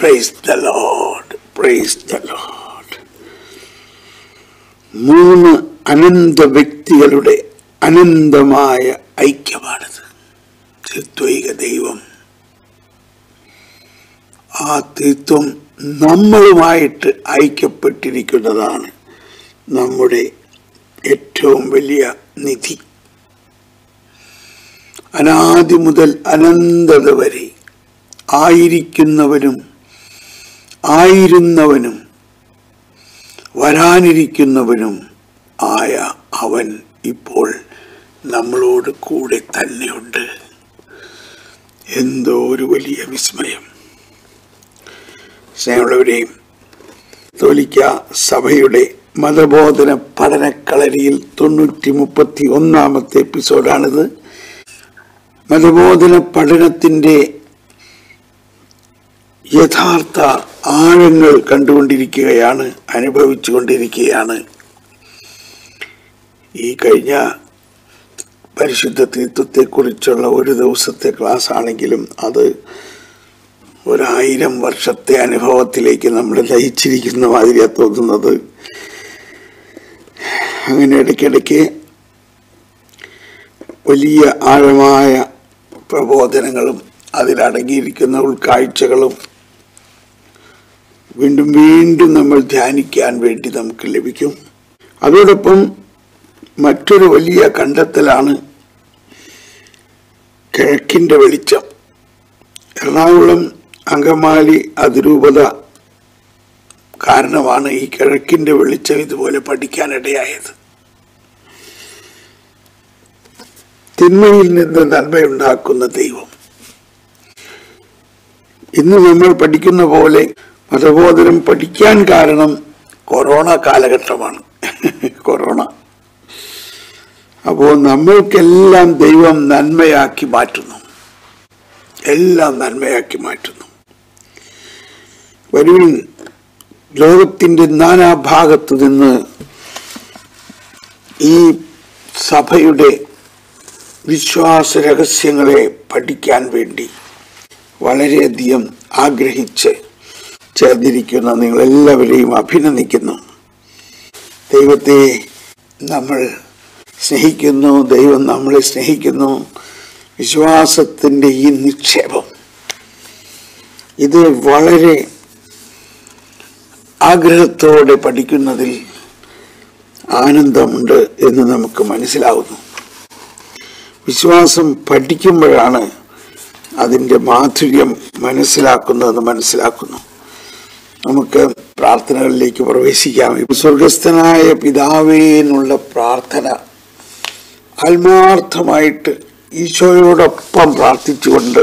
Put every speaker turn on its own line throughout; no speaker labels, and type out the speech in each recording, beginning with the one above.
Praise the lord praise the lord മൂന്ന് അനന്ത വ്യക്തികളുടെ അനന്തമായ ഐക്യമാണിത്. ത്രിത്വൈക ദൈവം. ആ ത്രിത്വം നമ്മളുമായിട്ട് ഐക്യപ്പെട്ടിരിക്കുന്നതാണ് നമ്മുടെ ഏറ്റവും വലിയ നിധി. അനാദി മുതൽ അനന്തത വരെ ആയിരിക്കുന്നവനും ആയിരുന്നവനും വരാനിരിക്കുന്നവനും ആയ അവൻ ഇപ്പോൾ നമ്മളോട് കൂടെ തന്നെയുണ്ട്. എന്തോ ഒരു വലിയ വിസ്മയം. സ്നേഹമുള്ളവരെയും തോലിക്ക സഭയുടെ മതബോധന പഠനക്കളരിയിൽ തൊണ്ണൂറ്റി മുപ്പത്തി ഒന്നാമത്തെ എപ്പിസോഡാണിത്. മതബോധന പഠനത്തിന്റെ യഥാർത്ഥ ആഴങ്ങൾ കണ്ടുകൊണ്ടിരിക്കുകയാണ് അനുഭവിച്ചുകൊണ്ടിരിക്കുകയാണ് ഈ കഴിഞ്ഞ പരിശുദ്ധ തീർത്ഥത്തെക്കുറിച്ചുള്ള ഒരു ദിവസത്തെ ക്ലാസ് ആണെങ്കിലും അത് ഒരായിരം വർഷത്തെ അനുഭവത്തിലേക്ക് നമ്മൾ ലയിച്ചിരിക്കുന്ന മാതിരിയാണ് തോന്നുന്നത്. അങ്ങനെ ഇടയ്ക്കിടയ്ക്ക് വലിയ ആഴമായ പ്രബോധനങ്ങളും അതിലടങ്ങിയിരിക്കുന്ന ഉൾക്കാഴ്ചകളും വീണ്ടും വീണ്ടും നമ്മൾ ധ്യാനിക്കാൻ വേണ്ടി നമുക്ക് ലഭിക്കും. അതോടൊപ്പം മറ്റൊരു വലിയ കണ്ടെത്തലാണ് കിഴക്കിന്റെ വെളിച്ചം. എറണാകുളം അങ്കമാലി അതിരൂപത കാരണമാണ് ഈ കിഴക്കിന്റെ വെളിച്ചം ഇതുപോലെ പഠിക്കാനിടയായത്. തിന്മയിൽ നിന്ന് നന്മയുണ്ടാക്കുന്ന ദൈവം. ഇന്ന് നമ്മൾ പഠിക്കുന്ന പോലെ മതബോധനം പഠിക്കാൻ കാരണം കൊറോണ കാലഘട്ടമാണ്. കൊറോണ. അപ്പോൾ നമ്മൾക്കെല്ലാം ദൈവം നന്മയാക്കി മാറ്റുന്നു. എല്ലാം നന്മയാക്കി മാറ്റുന്നു. വരുവിൻ ലോകത്തിന്റെ നാനാഭാഗത്തു നിന്ന് ഈ സഭയുടെ വിശ്വാസ രഹസ്യങ്ങളെ പഠിക്കാൻ വേണ്ടി വളരെയധികം ആഗ്രഹിച്ച് ചേർന്നിരിക്കുന്ന നിങ്ങളെല്ലാവരെയും അഭിനന്ദിക്കുന്നു. ദൈവത്തെ നമ്മൾ സ്നേഹിക്കുന്നു ദൈവം നമ്മളെ സ്നേഹിക്കുന്നു. വിശ്വാസത്തിന്റെ ഈ നിക്ഷേപം ഇത് വളരെ ആഗ്രഹത്തോടെ പഠിക്കുന്നതിൽ ആനന്ദമുണ്ട് എന്ന് നമുക്ക് മനസ്സിലാവുന്നു. വിശ്വാസം പഠിക്കുമ്പോഴാണ് അതിന്റെ മാധുര്യം മനസ്സിലാക്കുന്നതെന്ന് മനസ്സിലാക്കുന്നു. നമുക്ക് പ്രാർത്ഥനകളിലേക്ക് പ്രവേശിക്കാം. സ്വർഗസ്ഥനായ പിതാവേ എന്നുള്ള പ്രാർത്ഥന ആത്മാർത്ഥമായിട്ട് ഈശോയോടൊപ്പം പ്രാർത്ഥിച്ചുകൊണ്ട്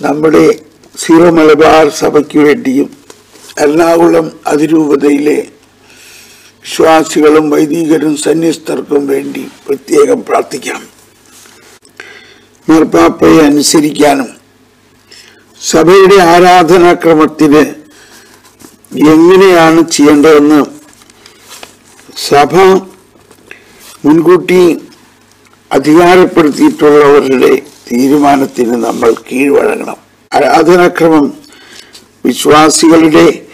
നമ്മുടെ സീറോ മലബാർ സഭയ്ക്ക് വേണ്ടിയും എറണാകുളം അതിരൂപതയിലെ വിശ്വാസികളും വൈദികരും സന്യസ്തർക്കും വേണ്ടി പ്രത്യേകം പ്രാർത്ഥിക്കാം. മാർപ്പാപ്പയെ അനുസരിക്കാനും സഭയുടെ ആരാധനാക്രമത്തിന് എങ്ങനെയാണ് ചെയ്യേണ്ടതെന്ന് സഭ മുൻകൂട്ടി അധികാരപ്പെടുത്തിയിട്ടുള്ളവരുടെ തീരുമാനത്തിന് നമ്മൾ കീഴ്വഴങ്ങണം. ആരാധനാക്രമം വിശ്വാസികളുടെ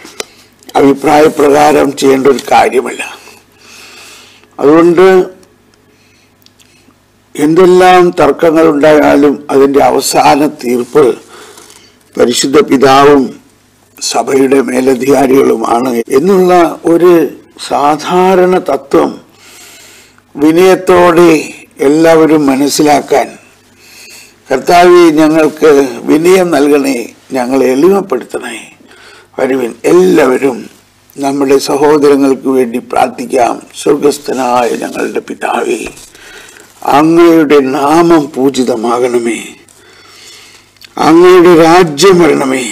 അഭിപ്രായപ്രകാരം ചെയ്യേണ്ട ഒരു കാര്യമല്ല. അതുകൊണ്ട് എന്തെല്ലാം തർക്കങ്ങൾ ഉണ്ടായാലും അതിന്റെ അവസാന തീർപ്പ് പരിശുദ്ധ പിതാവും സഭയുടെ മേലധികാരികളുമാണ് എന്നുള്ള ഒരു സാധാരണ തത്വം വിനയത്തോടെ എല്ലാവരും മനസ്സിലാക്കാൻ കർത്താവ് ഞങ്ങൾക്ക് വിനയം നൽകണേ ഞങ്ങളെ എളിമപ്പെടുത്തണേ. വരുവിൻ എല്ലാവരും നമ്മുടെ സഹോദരങ്ങൾക്ക് വേണ്ടി പ്രാർത്ഥിക്കാം. സ്വർഗസ്ഥനായ ഞങ്ങളുടെ പിതാവേ അങ്ങയുടെ നാമം പൂജിതമാകണമേ. അങ്ങയുടെ രാജ്യം വരണമേ.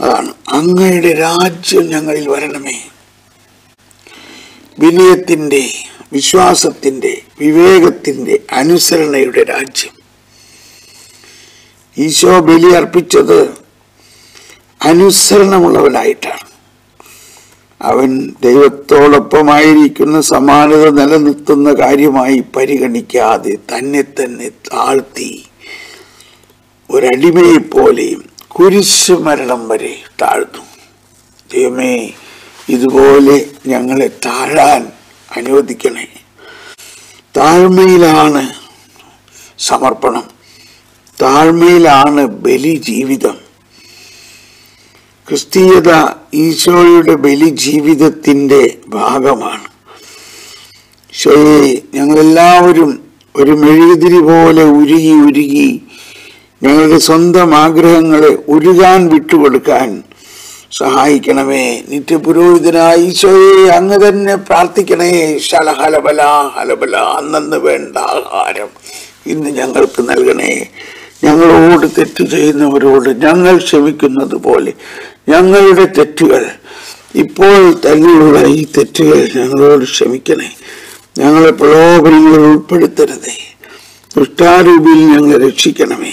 അതാണ് അങ്ങയുടെ രാജ്യം ഞങ്ങളിൽ വരണമേ. വിനയത്തിന്റെ വിശ്വാസത്തിന്റെ വിവേകത്തിന്റെ അനുസരണയുടെ രാജ്യം. ഈശോ ബലി അർപ്പിച്ചത് അനുസരണമുള്ളവനായിട്ടാണ്. അവൻ ദൈവത്തോടൊപ്പമായിരിക്കുന്ന സമാനത നിലനിർത്തുന്ന കാര്യമായി പരിഗണിക്കാതെ തന്നെ തന്നെ താഴ്ത്തി ഒരടിമയെ പോലെയും കുരിശ് മരണം വരെ താഴ്ന്നു. ദൈവമേ ഇതുപോലെ ഞങ്ങളെ താഴാൻ അനുവദിക്കണേ. താഴ്മയിലാണ് സമർപ്പണം. താഴ്മയിലാണ് ബലി ജീവിതം ക്രിസ്തീയത ഈശോയുടെ ബലി ജീവിതത്തിന്റെ ഭാഗമാണ്. ഈശോയെ ഞങ്ങളെല്ലാവരും ഒരു മെഴുകുതിരി പോലെ ഉരുകി ഉരുകി ഞങ്ങളുടെ സ്വന്തം ആഗ്രഹങ്ങളെ ഉരുകാൻ വിട്ടുകൊടുക്കാൻ സഹായിക്കണമേ. നിത്യപുരോഹിതനായ ഈശോയെ അങ്ങ് തന്നെ പ്രാർത്ഥിക്കണേ. ശലഹലബല ഹലബല അന്നന്ന് വേണ്ട ആഹാരം ഇന്ന് ഞങ്ങൾക്ക് നൽകണേ. ഞങ്ങളോട് തെറ്റ് ചെയ്യുന്നവരോട് ഞങ്ങൾ ക്ഷമിക്കുന്നത് പോലെ ഞങ്ങളുടെ തെറ്റുകൾ ഇപ്പോൾ തന്നെയുള്ള ഈ തെറ്റുകൾ ഞങ്ങളോട് ക്ഷമിക്കണേ. ഞങ്ങളെ പ്രലോഭനങ്ങൾ ഉൾപ്പെടുത്തരുതേ. ദുഷ്ടാരൂപിയിൽ ഞങ്ങളെ രക്ഷിക്കണമേ.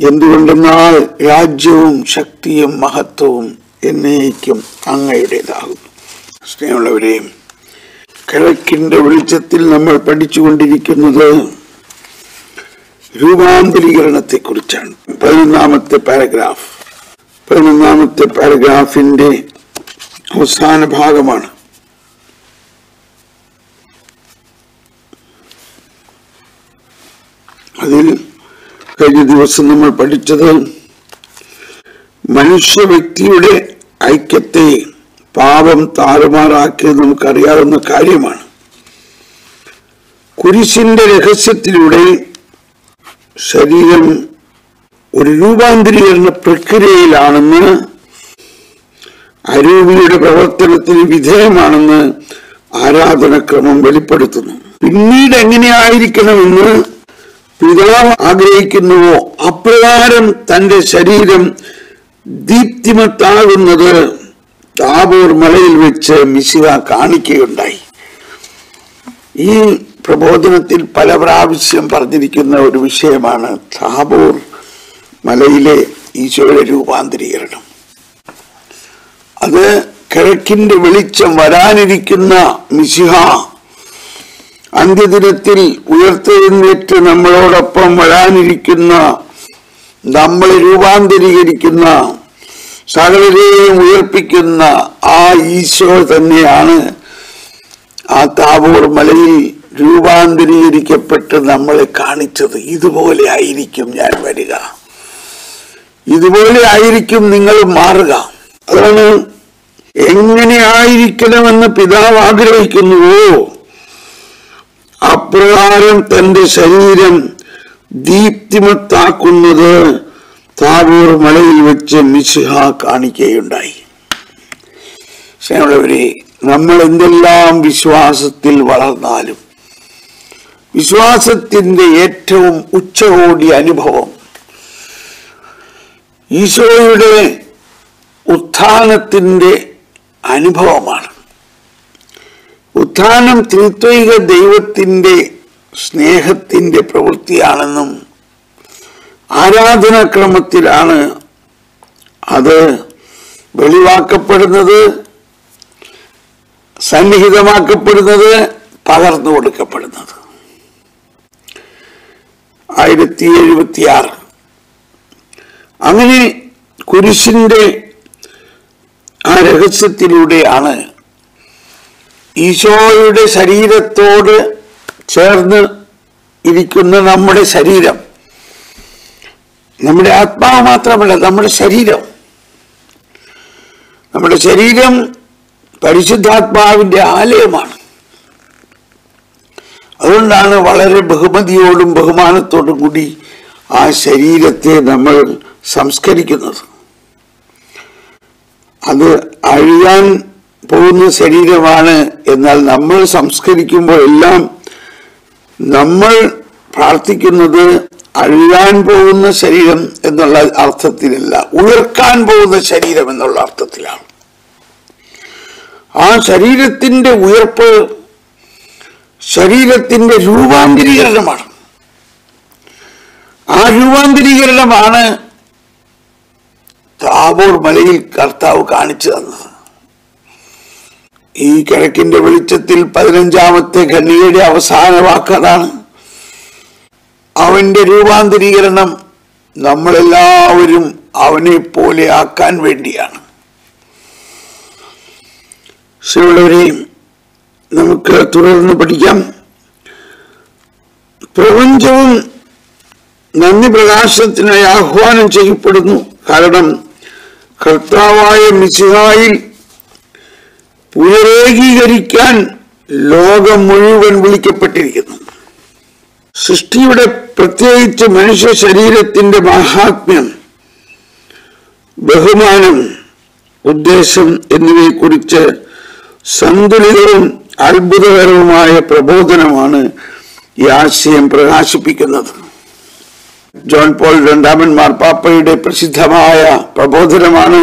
എന്തുകൊണ്ടെന്നാൽ രാജ്യവും ശക്തിയും മഹത്വവും എന്നേക്കും അങ്ങയുടേതാകുന്നു. സ്നേഹമുള്ളവരെയും കിഴക്കിന്റെ വെളിച്ചത്തിൽ നമ്മൾ പഠിച്ചുകൊണ്ടിരിക്കുന്നത് രൂപാന്തരീകരണത്തെ കുറിച്ചാണ് പതിനൊന്നാമത്തെ പാരഗ്രാഫ്. പതിനൊന്നാമത്തെ പാരഗ്രാഫിന്റെ അവസാന ഭാഗമാണ്. അതിൽ കഴിഞ്ഞ ദിവസം നമ്മൾ പഠിച്ചത് മനുഷ്യ വ്യക്തിയുടെ ഐക്യത്തെ പാപം താറുമാറാക്കിയത് നമുക്കറിയാവുന്ന കാര്യമാണ്. കുരിശിന്റെ രഹസ്യത്തിലൂടെ ശരീരം ഒരു രൂപാന്തരീകരണ പ്രക്രിയയിലാണെന്ന് അരൂപിയുടെ പ്രവർത്തനത്തിന് വിധേയമാണെന്ന് ആരാധനക്രമം വെളിപ്പെടുത്തുന്നു. പിന്നീട് എങ്ങനെയായിരിക്കണമെന്ന് പിതാവ് ആഗ്രഹിക്കുന്നുവോ? അപ്രകാരം തന്റെ ശരീരം ദീപ്തിമത്താകുന്നത് താബോർ മലയിൽ വെച്ച് മിശിവ കാണിക്കുകയുണ്ടായി. ഈ പ്രബോധനത്തിൽ പല പ്രാവശ്യം പറഞ്ഞിരിക്കുന്ന ഒരു വിഷയമാണ് താബോർ മലയിലെ ഈശോയുടെ രൂപാന്തരീകരണം. അത് കിഴക്കിന്റെ വെളിച്ചം വരാനിരിക്കുന്ന മിശിഹ അന്ത്യദിനത്തിൽ ഉയർത്തെഴുന്നേറ്റ് നമ്മളോടൊപ്പം വരാനിരിക്കുന്ന നമ്മളെ രൂപാന്തരീകരിക്കുന്ന സകലരെയും ഉയർപ്പിക്കുന്ന ആ ഈശോ തന്നെയാണ് ആ താവൂർ മലയിൽ രൂപാന്തരീകരിക്കപ്പെട്ട് നമ്മളെ കാണിച്ചത്. ഇതുപോലെ ആയിരിക്കും ഞാൻ വരിക. ഇതുപോലെ ആയിരിക്കും നിങ്ങൾ മാറുക. അതാണ് എങ്ങനെ ആയിരിക്കണമെന്ന് പിതാവ് ആഗ്രഹിക്കുന്നുവോ? അപ്രകാരം തന്റെ ശരീരം ദീപ്തിമത്താക്കുന്നത് താബൂർ മലയിൽ വെച്ച് മിശിഹ കാണിക്കുകയുണ്ടായി. സ്നേഹമുള്ളവരെ നമ്മൾ എന്തെല്ലാം വിശ്വാസത്തിൽ വളർന്നാലും വിശ്വാസത്തിന്റെ ഏറ്റവും ഉച്ചകോടി അനുഭവം ഈശോയുടെ ഉത്ഥാനത്തിന്റെ അനുഭവമാണ്. ഉത്ഥാനം ത്രിത്വൈക ദൈവത്തിന്റെ സ്നേഹത്തിന്റെ പ്രവൃത്തിയാണെന്നും ആരാധനാക്രമത്തിലാണ് അത് വെളിവാക്കപ്പെടുന്നത് സന്നിഹിതമാക്കപ്പെടുന്നത് പകർന്നു കൊടുക്കപ്പെടുന്നത്. ആയിരത്തി എഴുപത്തിയാറ് അങ്ങനെ കുരിശിന്റെ ആ രഹസ്യത്തിലൂടെയാണ് ഈശോയുടെ ശരീരത്തോട് ചേർന്ന് ഇരിക്കുന്ന നമ്മുടെ ശരീരം. നമ്മുടെ ആത്മാവ് മാത്രമല്ല നമ്മുടെ ശരീരം. നമ്മുടെ ശരീരം പരിശുദ്ധാത്മാവിന്റെ ആലയമാണ്. അതുകൊണ്ടാണ് വളരെ ബഹുമതിയോടും ബഹുമാനത്തോടും കൂടി ആ ശരീരത്തെ നമ്മൾ സംസ്കരിക്കുന്നത്. അത് അഴിയാൻ പോകുന്ന ശരീരമാണ് എന്നാൽ നമ്മൾ സംസ്കരിക്കുമ്പോഴെല്ലാം നമ്മൾ പ്രാർത്ഥിക്കുന്നത് അഴിയാൻ പോകുന്ന ശരീരം എന്നുള്ള അർത്ഥത്തിലല്ല ഉയർക്കാൻ പോകുന്ന ശരീരം എന്നുള്ള അർത്ഥത്തിലാണ്. ആ ശരീരത്തിന്റെ ഉയർപ്പ് ശരീരത്തിന്റെ രൂപാന്തരീകരണമാണ്. ആ രൂപാന്തരീകരണമാണ് താബോർ മലയിൽ കർത്താവ് കാണിച്ചു തന്നത്. ഈ കിഴക്കിന്റെ വെളിച്ചത്തിൽ പതിനഞ്ചാമത്തെ ഖണ്ണിയുടെ അവസാന വാക്കതാണ് അവന്റെ രൂപാന്തരീകരണം നമ്മളെല്ലാവരും അവനെ പോലെ ആക്കാൻ വേണ്ടിയാണ്. ശിവളവരെയും നമുക്ക് തുടർന്ന് പഠിക്കാം. പ്രപഞ്ചവും നന്ദി പ്രകാശത്തിനായി ആഹ്വാനം ചെയ്യപ്പെടുന്നു. കാരണം കർത്താവായ മിസിഹായിൽ പുനരേകീകരിക്കാൻ ലോകം മുഴുവൻ വിളിക്കപ്പെട്ടിരിക്കുന്നു. സൃഷ്ടിയുടെ പ്രത്യേകിച്ച് മനുഷ്യ ശരീരത്തിന്റെ മഹാത്മ്യം ബഹുമാനം ഉദ്ദേശം എന്നിവയെക്കുറിച്ച് സന്തുലിതവും അത്ഭുതകരവുമായ പ്രബോധനമാണ് ഈ ആശയം പ്രകാശിപ്പിക്കുന്നത്. ജോൺ പോൾ രണ്ടാമൻ മാർപ്പാപ്പയുടെ പ്രസിദ്ധമായ പ്രബോധനമാണ്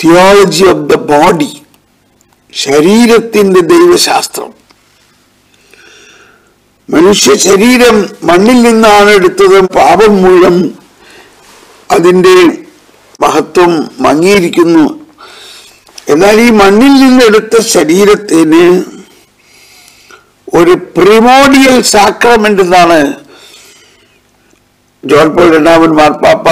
തിയോളജി ഓഫ് ദ ബോഡി ശരീരത്തിന്റെ ദൈവശാസ്ത്രം. മനുഷ്യ ശരീരം മണ്ണിൽ നിന്നാണ് എടുത്തത്. പാപം മൂലം അതിന്റെ മഹത്വം മങ്ങിയിരിക്കുന്നു. എന്നാൽ ഈ മണ്ണിൽ നിന്നെടുത്ത ശരീരത്തിന് ഒരു പ്രിമോഡിയൽ സാക്രമെന്റ് എന്നാണ് ജോൺ പോൾ രണ്ടാമൻ മാർപ്പാപ്പ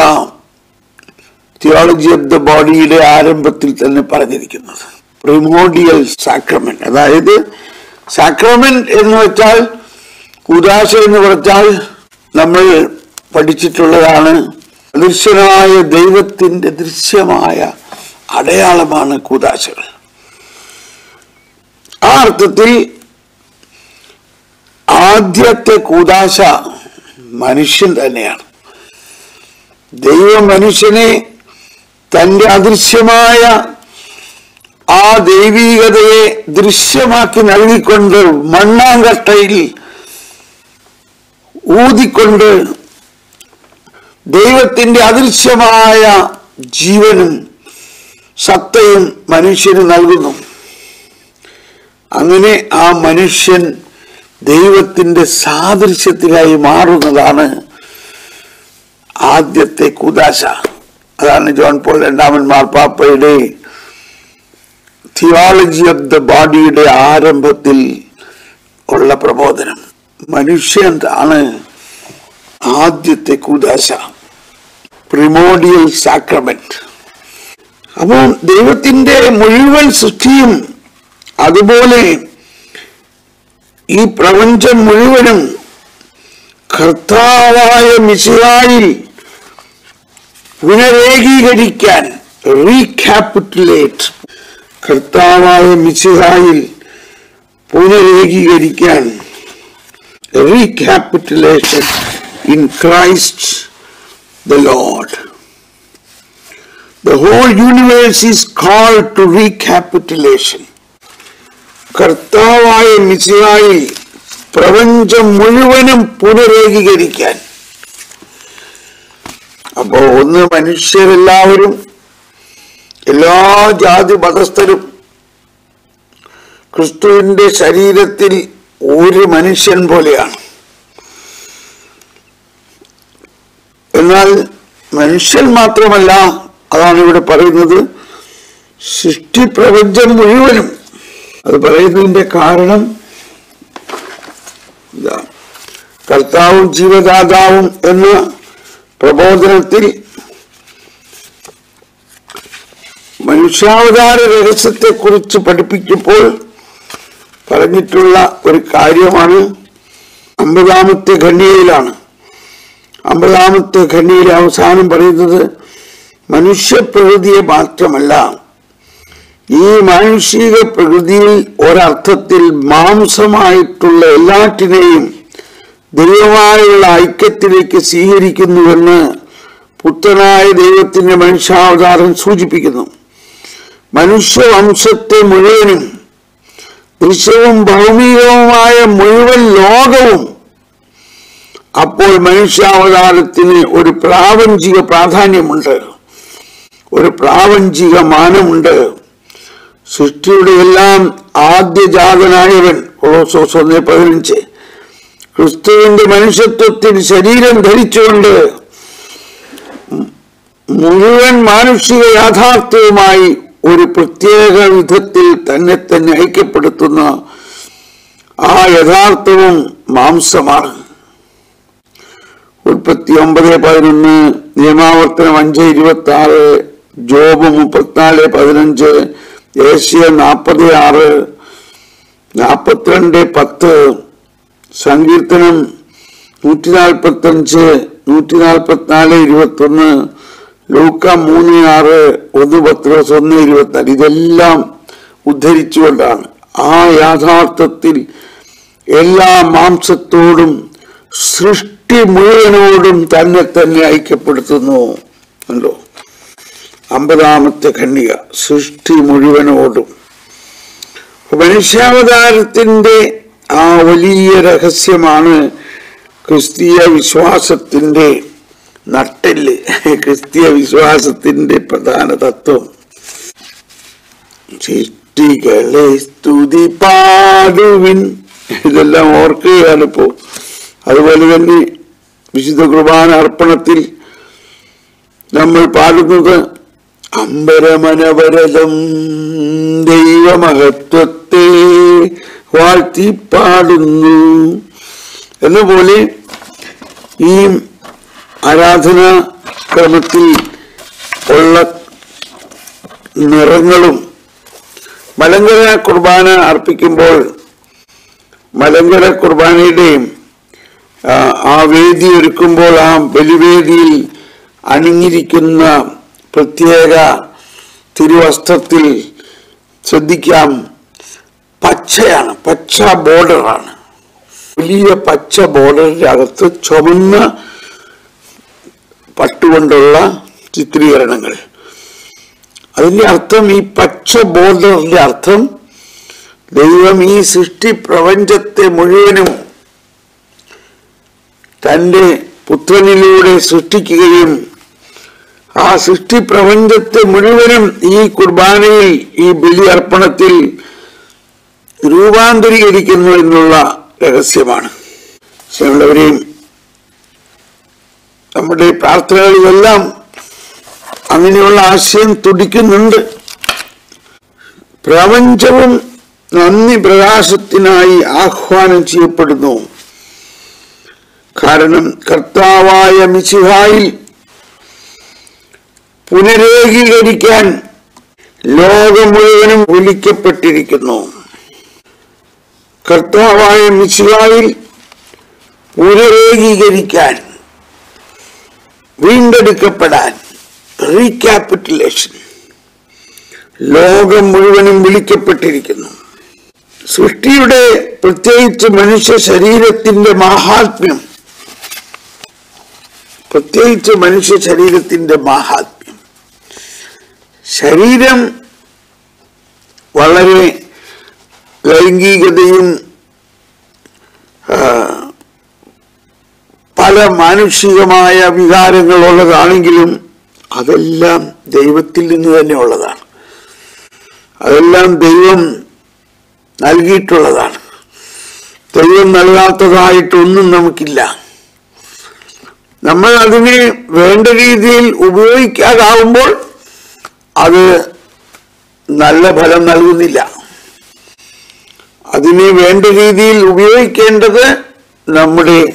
തിയോളജി ഓഫ് ദ ബോഡിയുടെ ആരംഭത്തിൽ തന്നെ പറഞ്ഞിരിക്കുന്നത്. പ്രിമോഡിയൽ സാക്രമെന്റ് അതായത് സാക്രമെന്റ് എന്ന് വെച്ചാൽ ഉദാശ എന്ന് പറഞ്ഞാൽ നമ്മൾ പഠിച്ചിട്ടുള്ളതാണ്. ദൃശ്യനായ ദൈവത്തിന്റെ ദൃശ്യമായ അടയാളമാണ് കൂതാശകൾ ആ അർത്ഥത്തിൽ ആദ്യത്തെ കൂതാശ മനുഷ്യൻ തന്നെയാണ്. ദൈവം മനുഷ്യനെ തന്റെ അദൃശ്യമായ ആ ദൈവീകതയെ ദൃശ്യമാക്കി നൽകിക്കൊണ്ട് മണ്ണാങ്കട്ടയിൽ ഊതിക്കൊണ്ട് ദൈവത്തിന്റെ അദൃശ്യമായ ജീവനും സത്തയും മനുഷ്യന് നൽകുന്നു. അങ്ങനെ ആ മനുഷ്യൻ ദൈവത്തിന്റെ സാദൃശ്യത്തിലായി മാറുന്നതാണ് ആദ്യത്തെ കുദാശ. അതാണ് ജോൺ പോൾ രണ്ടാമൻ മാർപ്പാപ്പയുടെ തിയോളജി ഓഫ് ദ ബോഡിയുടെ ആരംഭത്തിൽ ഉള്ള പ്രബോധനം. മനുഷ്യൻ ആണ് ആദ്യത്തെ കൂതാശ പ്രിമോഡിയൽ സാക്രമെന്റ് അപ്പോൾ ദൈവത്തിന്റെ മുഴുവൻ സൃഷ്ടിയും അതുപോലെ ഈ പ്രപഞ്ചം മുഴുവനും കർത്താവായ മിശിലായിൽ പുനരേകീകരിക്കാൻ റീക്യാപിറ്റുലേറ്റ് കർത്താവായ മിശിഹായിൽ പുനരേകീകരിക്കാൻ recapitulation in Christ the Lord. The whole universe is called to recapitulation. കർത്താവായ മിസിഹായി പ്രപഞ്ചം മുഴുവനും പുനരേകീകരിക്കാൻ അപ്പോ ഒന്ന് മനുഷ്യരെല്ലാവരും എല്ലാ ജാതി മതസ്ഥരും ക്രിസ്തുവിന്റെ ശരീരത്തിൽ ഒരു മനുഷ്യൻ പോലെയാണ്. എന്നാൽ മനുഷ്യൻ മാത്രമല്ല അതാണ് ഇവിടെ പറയുന്നത് സൃഷ്ടിപ്രപഞ്ചം മുഴുവനും. അത് പറയുന്നതിന്റെ കാരണം കർത്താവും ജീവദാതാവും എന്ന പ്രബോധനത്തിൽ മനുഷ്യാവതാര രഹസ്യത്തെ കുറിച്ച് പഠിപ്പിച്ചപ്പോൾ പറഞ്ഞിട്ടുള്ള ഒരു കാര്യമാണ് അമ്പതാമത്തെ ഖണ്ഡികയിലാണ്. അമ്പതാമത്തെ ഖണ്ഡികയിലെ അവസാനം പറയുന്നത് മനുഷ്യപ്രകൃതിയെ മാത്രമല്ല ഈ മാനുഷിക പ്രകൃതിയിൽ ഒരർത്ഥത്തിൽ മാംസമായിട്ടുള്ള എല്ലാറ്റിനെയും ദൈവമായുള്ള ഐക്യത്തിലേക്ക് സ്വീകരിക്കുന്നുവെന്ന് പുത്രനായ ദൈവത്തിന്റെ മനുഷ്യാവതാരം സൂചിപ്പിക്കുന്നു. മനുഷ്യവംശത്തെ മുഴുവനും ദൃശ്യവും ഭൗമികവുമായ മുഴുവൻ ലോകവും അപ്പോൾ മനുഷ്യാവതാരത്തിന് ഒരു പ്രാപഞ്ചിക പ്രാധാന്യമുണ്ട്. ഒരു പ്രാപഞ്ചിക മാനമുണ്ട്. സൃഷ്ടിയുടെ എല്ലാം ആദ്യജാതനായവൻ ഒന്ന് പതിനഞ്ച്. ക്രിസ്തുവിന്റെ മനുഷ്യത്വത്തിൽ ശരീരം ധരിച്ചുകൊണ്ട് മുഴുവൻ മാനുഷിക യാഥാർത്ഥ്യവുമായി ഒരു പ്രത്യേക വിധത്തിൽ തന്നെ തന്നെ ഐക്യപ്പെടുത്തുന്ന ആ യഥാർത്ഥവും മാംസമാണ്. ഉൽപ്പത്തി ഒമ്പത് പതിനൊന്ന് നിയമാവർത്തനം അഞ്ച് ഇരുപത്തി ആറ് ജോബ് മുപ്പത്തിനാല് പതിനഞ്ച് ഏഷ്യ നാൽപ്പത് ആറ് നാൽപ്പത്തിരണ്ട് പത്ത് സങ്കീർത്തനം നൂറ്റി നാൽപ്പത്തി അഞ്ച് നൂറ്റി നാൽപ്പത്തിനാല് ഇരുപത്തി ഒന്ന് ലൂക്ക മൂന്ന് ആറ് ഒന്ന് പത്രോസ് ഒന്ന് ഇരുപത്തിനാല്. ഇതെല്ലാം ഉദ്ധരിച്ചുകൊണ്ടാണ്. ആ യാഥാർത്ഥത്തിൽ എല്ലാ മാംസത്തോടും സൃഷ്ടി മുഴുവനോടും തന്നെ തന്നെ ഐക്യപ്പെടുത്തുന്നു. ഉണ്ടോ അമ്പതാമത്തെ ഖണ്ഡിക. സൃഷ്ടി മുഴുവനോടും. മനുഷ്യാവതാരത്തിന്റെ ആ വലിയ രഹസ്യമാണ് ക്രിസ്തീയ വിശ്വാസത്തിന്റെ നട്ടെല്ല്. ക്രിസ്തീയ വിശ്വാസത്തിന്റെ പ്രധാന തത്വം. സൃഷ്ടികളെ സ്തുതി പാടുവിൻ. ഇതെല്ലാം ഓർക്കുകയാണ് ഇപ്പോൾ അതുപോലെ തന്നെ വിശുദ്ധ കുർബാന അർപ്പണത്തിൽ നമ്മൾ പാടുന്നത് അമ്പരമനവരതം ദൈവമഹത്വത്തെ വാഴ്ത്തി പാടുന്നു എന്നപോലെ ഈ ആരാധനാ ക്രമത്തിൽ ഉള്ള നിറങ്ങളും മലങ്കര കുർബാന അർപ്പിക്കുമ്പോൾ മലങ്കര കുർബാനയുടെയും ആ, വേദി ഒരുക്കുമ്പോൾ ആ ബലിവേദിയിൽ അണിഞ്ഞിരിക്കുന്ന പ്രത്യേക തിരുവസ്ത്രത്തിൽ ശ്രദ്ധിക്കാം. പച്ചയാണ് പച്ച ബോർഡറാണ്. വലിയ പച്ച ബോർഡറിന്റെ അകത്ത് ചുമന്ന പട്ടുകൊണ്ടുള്ള ചിത്രീകരണങ്ങൾ അതിന്റെ അർത്ഥം ഈ പച്ച ബോർഡറിന്റെ അർത്ഥം ദൈവം ഈ സൃഷ്ടി പ്രപഞ്ചത്തെ മുഴുവനും തന്റെ പുത്രനിലൂടെ സൃഷ്ടിക്കുകയും ആ സൃഷ്ടി പ്രപഞ്ചത്തെ മുഴുവനും ഈ കുർബാനയിൽ ഈ ബലി അർപ്പണത്തിൽ രൂപാന്തരീകരിക്കുന്നു എന്നുള്ള രഹസ്യമാണ്. ശ്രീമുള്ളവരെയും നമ്മുടെ പ്രാർത്ഥനകളിലെല്ലാം അങ്ങനെയുള്ള ആശയം തുടിക്കുന്നുണ്ട്. പ്രപഞ്ചവും നന്ദി പ്രകാശത്തിനായി ആഹ്വാനം ചെയ്യപ്പെടുന്നു. കാരണം കർത്താവായ മിശിഹായിൽ പുനരേകീകരിക്കാൻ ലോകം മുഴുവനും വിളിക്കപ്പെട്ടിരിക്കുന്നു. കർത്താവായ മിശിഹായിൽ പുനരേകീകരിക്കാൻ വീണ്ടെടുക്കപ്പെടാൻ റീക്യാപിറ്റുലേഷൻ ലോകം മുഴുവനും വിളിക്കപ്പെട്ടിരിക്കുന്നു. സൃഷ്ടിയുടെ പ്രത്യേകിച്ച് മനുഷ്യ ശരീരത്തിന്റെ മാഹാത്മ്യം പ്രത്യേകിച്ച് മനുഷ്യ ശരീരത്തിന്റെ മാഹാത്മ്യം. ശരീരം വളരെ ലൈംഗികതയും പല മാനുഷികമായ വികാരങ്ങളുള്ളതാണെങ്കിലും അതെല്ലാം ദൈവത്തിൽ നിന്ന് തന്നെ ഉള്ളതാണ്. അതെല്ലാം ദൈവം നൽകിയിട്ടുള്ളതാണ്. ദൈവം നൽകാത്തതായിട്ടൊന്നും നമുക്കില്ല. നമ്മൾ അതിനെ വേണ്ട രീതിയിൽ ഉപയോഗിക്കാതാവുമ്പോൾ അത് നല്ല ഫലം നൽകുന്നില്ല. അതിനെ വേണ്ട രീതിയിൽ ഉപയോഗിക്കേണ്ടത് നമ്മുടെ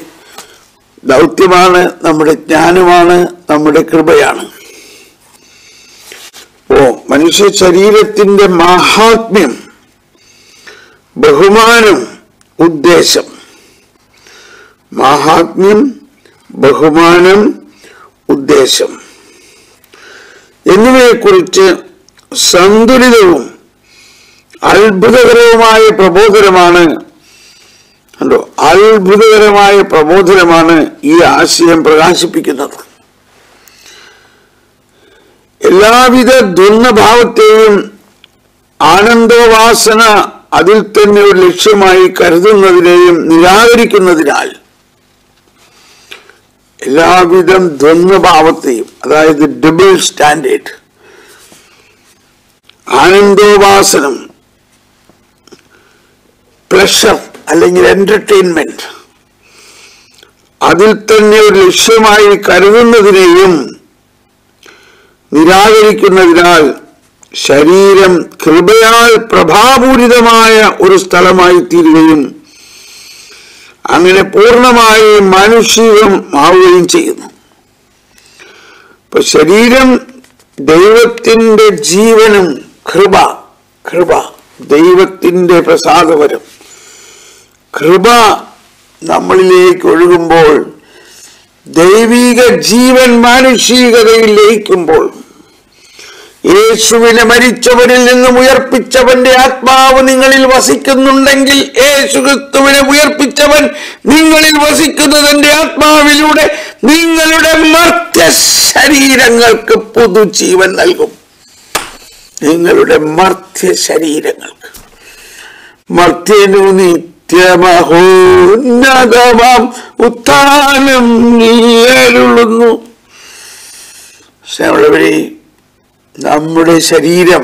ദൗത്യമാണ് നമ്മുടെ ജ്ഞാനമാണ് നമ്മുടെ കൃപയാണ്. ഓ മനുഷ്യ ശരീരത്തിന്റെ മാഹാത്മ്യം ബഹുമാനം ഉദ്ദേശം. മാഹാത്മ്യം ബഹുമാനം ഉദ്ദേശം. എന്നിവയെക്കുറിച്ച് സന്തുലിതവും അത്ഭുതകരവുമായ പ്രബോധനമാണ്. കണ്ടോ? അത്ഭുതകരമായ പ്രബോധനമാണ് ഈ ആശയം പ്രകാശിപ്പിക്കുന്നത്. എല്ലാവിധ ദുർണഭാവത്തെയും ആനന്ദവാസന അതിൽ തന്നെ ഒരു ലക്ഷ്യമായി കരുതുന്നതിനെയും നിരാകരിക്കുന്നതിനാൽ എല്ലാവിധം ദ്വന്ദ്ഭാവത്തെയും അതായത് ഡബിൾ സ്റ്റാൻഡേർഡ് ആനന്ദോപാസനം പ്ലഷർ അല്ലെങ്കിൽ എന്റർടൈൻമെന്റ് അതിൽ തന്നെ ഒരു ലക്ഷ്യമായി കരുതുന്നതിനെയും നിരാകരിക്കുന്നതിനാൽ ശരീരം കൃപയാൽ പ്രഭാപൂരിതമായ ഒരു സ്ഥലമായി തീരുകയും അങ്ങനെ പൂർണമായി മാനുഷികം ആവുകയും ചെയ്യുന്നു. ഇപ്പൊ ശരീരം ദൈവത്തിന്റെ ജീവനും കൃപ കൃപ ദൈവത്തിന്റെ പ്രസാദപരം. കൃപ നമ്മളിലേക്ക് ഒഴുകുമ്പോൾ ദൈവീക ജീവൻ മാനുഷികതയിൽ ലയിക്കുമ്പോൾ യേശുവിനെ മരിച്ചവരിൽ നിന്നും ഉയർപ്പിച്ചവന്റെ ആത്മാവ് നിങ്ങളിൽ വസിക്കുന്നുണ്ടെങ്കിൽ യേശു ക്രിസ്തുവിനെ ഉയർപ്പിച്ചവൻ നിങ്ങളിൽ വസിക്കുന്നതിന്റെ ആത്മാവിലൂടെ നിങ്ങളുടെ മർത്യ ശരീരങ്ങൾക്ക് പുതുജീവൻ നൽകും. നിങ്ങളുടെ മർത്യ ശരീരങ്ങൾക്ക് മർത്യനു നിത്യമഹോന്നതമാം ഉത്താനം നീയരുളുന്നു. ശ്രീ നമ്മുടെ ശരീരം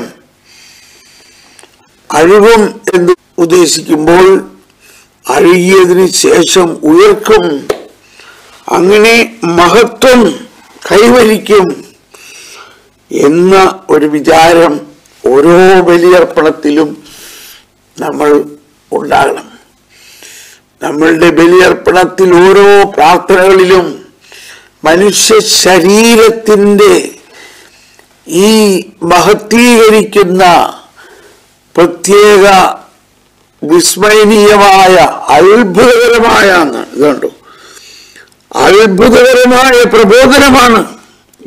അഴുകും എന്ന് ഉദ്ദേശിക്കുമ്പോൾ അഴുകിയതിന് ശേഷം ഉയർക്കും. അങ്ങനെ മഹത്വം കൈവരിക്കും എന്ന ഒരു വിചാരം ഓരോ ബലിയർപ്പണത്തിലും നമ്മൾ ഉണ്ടാകണം. നമ്മളുടെ ബലിയർപ്പണത്തിൽ ഓരോ പ്രാർത്ഥനകളിലും മനുഷ്യ ശരീരത്തിന്റെ ഈ മഹത്വീകരിക്കുന്ന പ്രത്യേക വിസ്മയനീയമായ അത്ഭുതകരമായ ഇതുണ്ടോ അത്ഭുതകരമായ പ്രബോധനമാണ്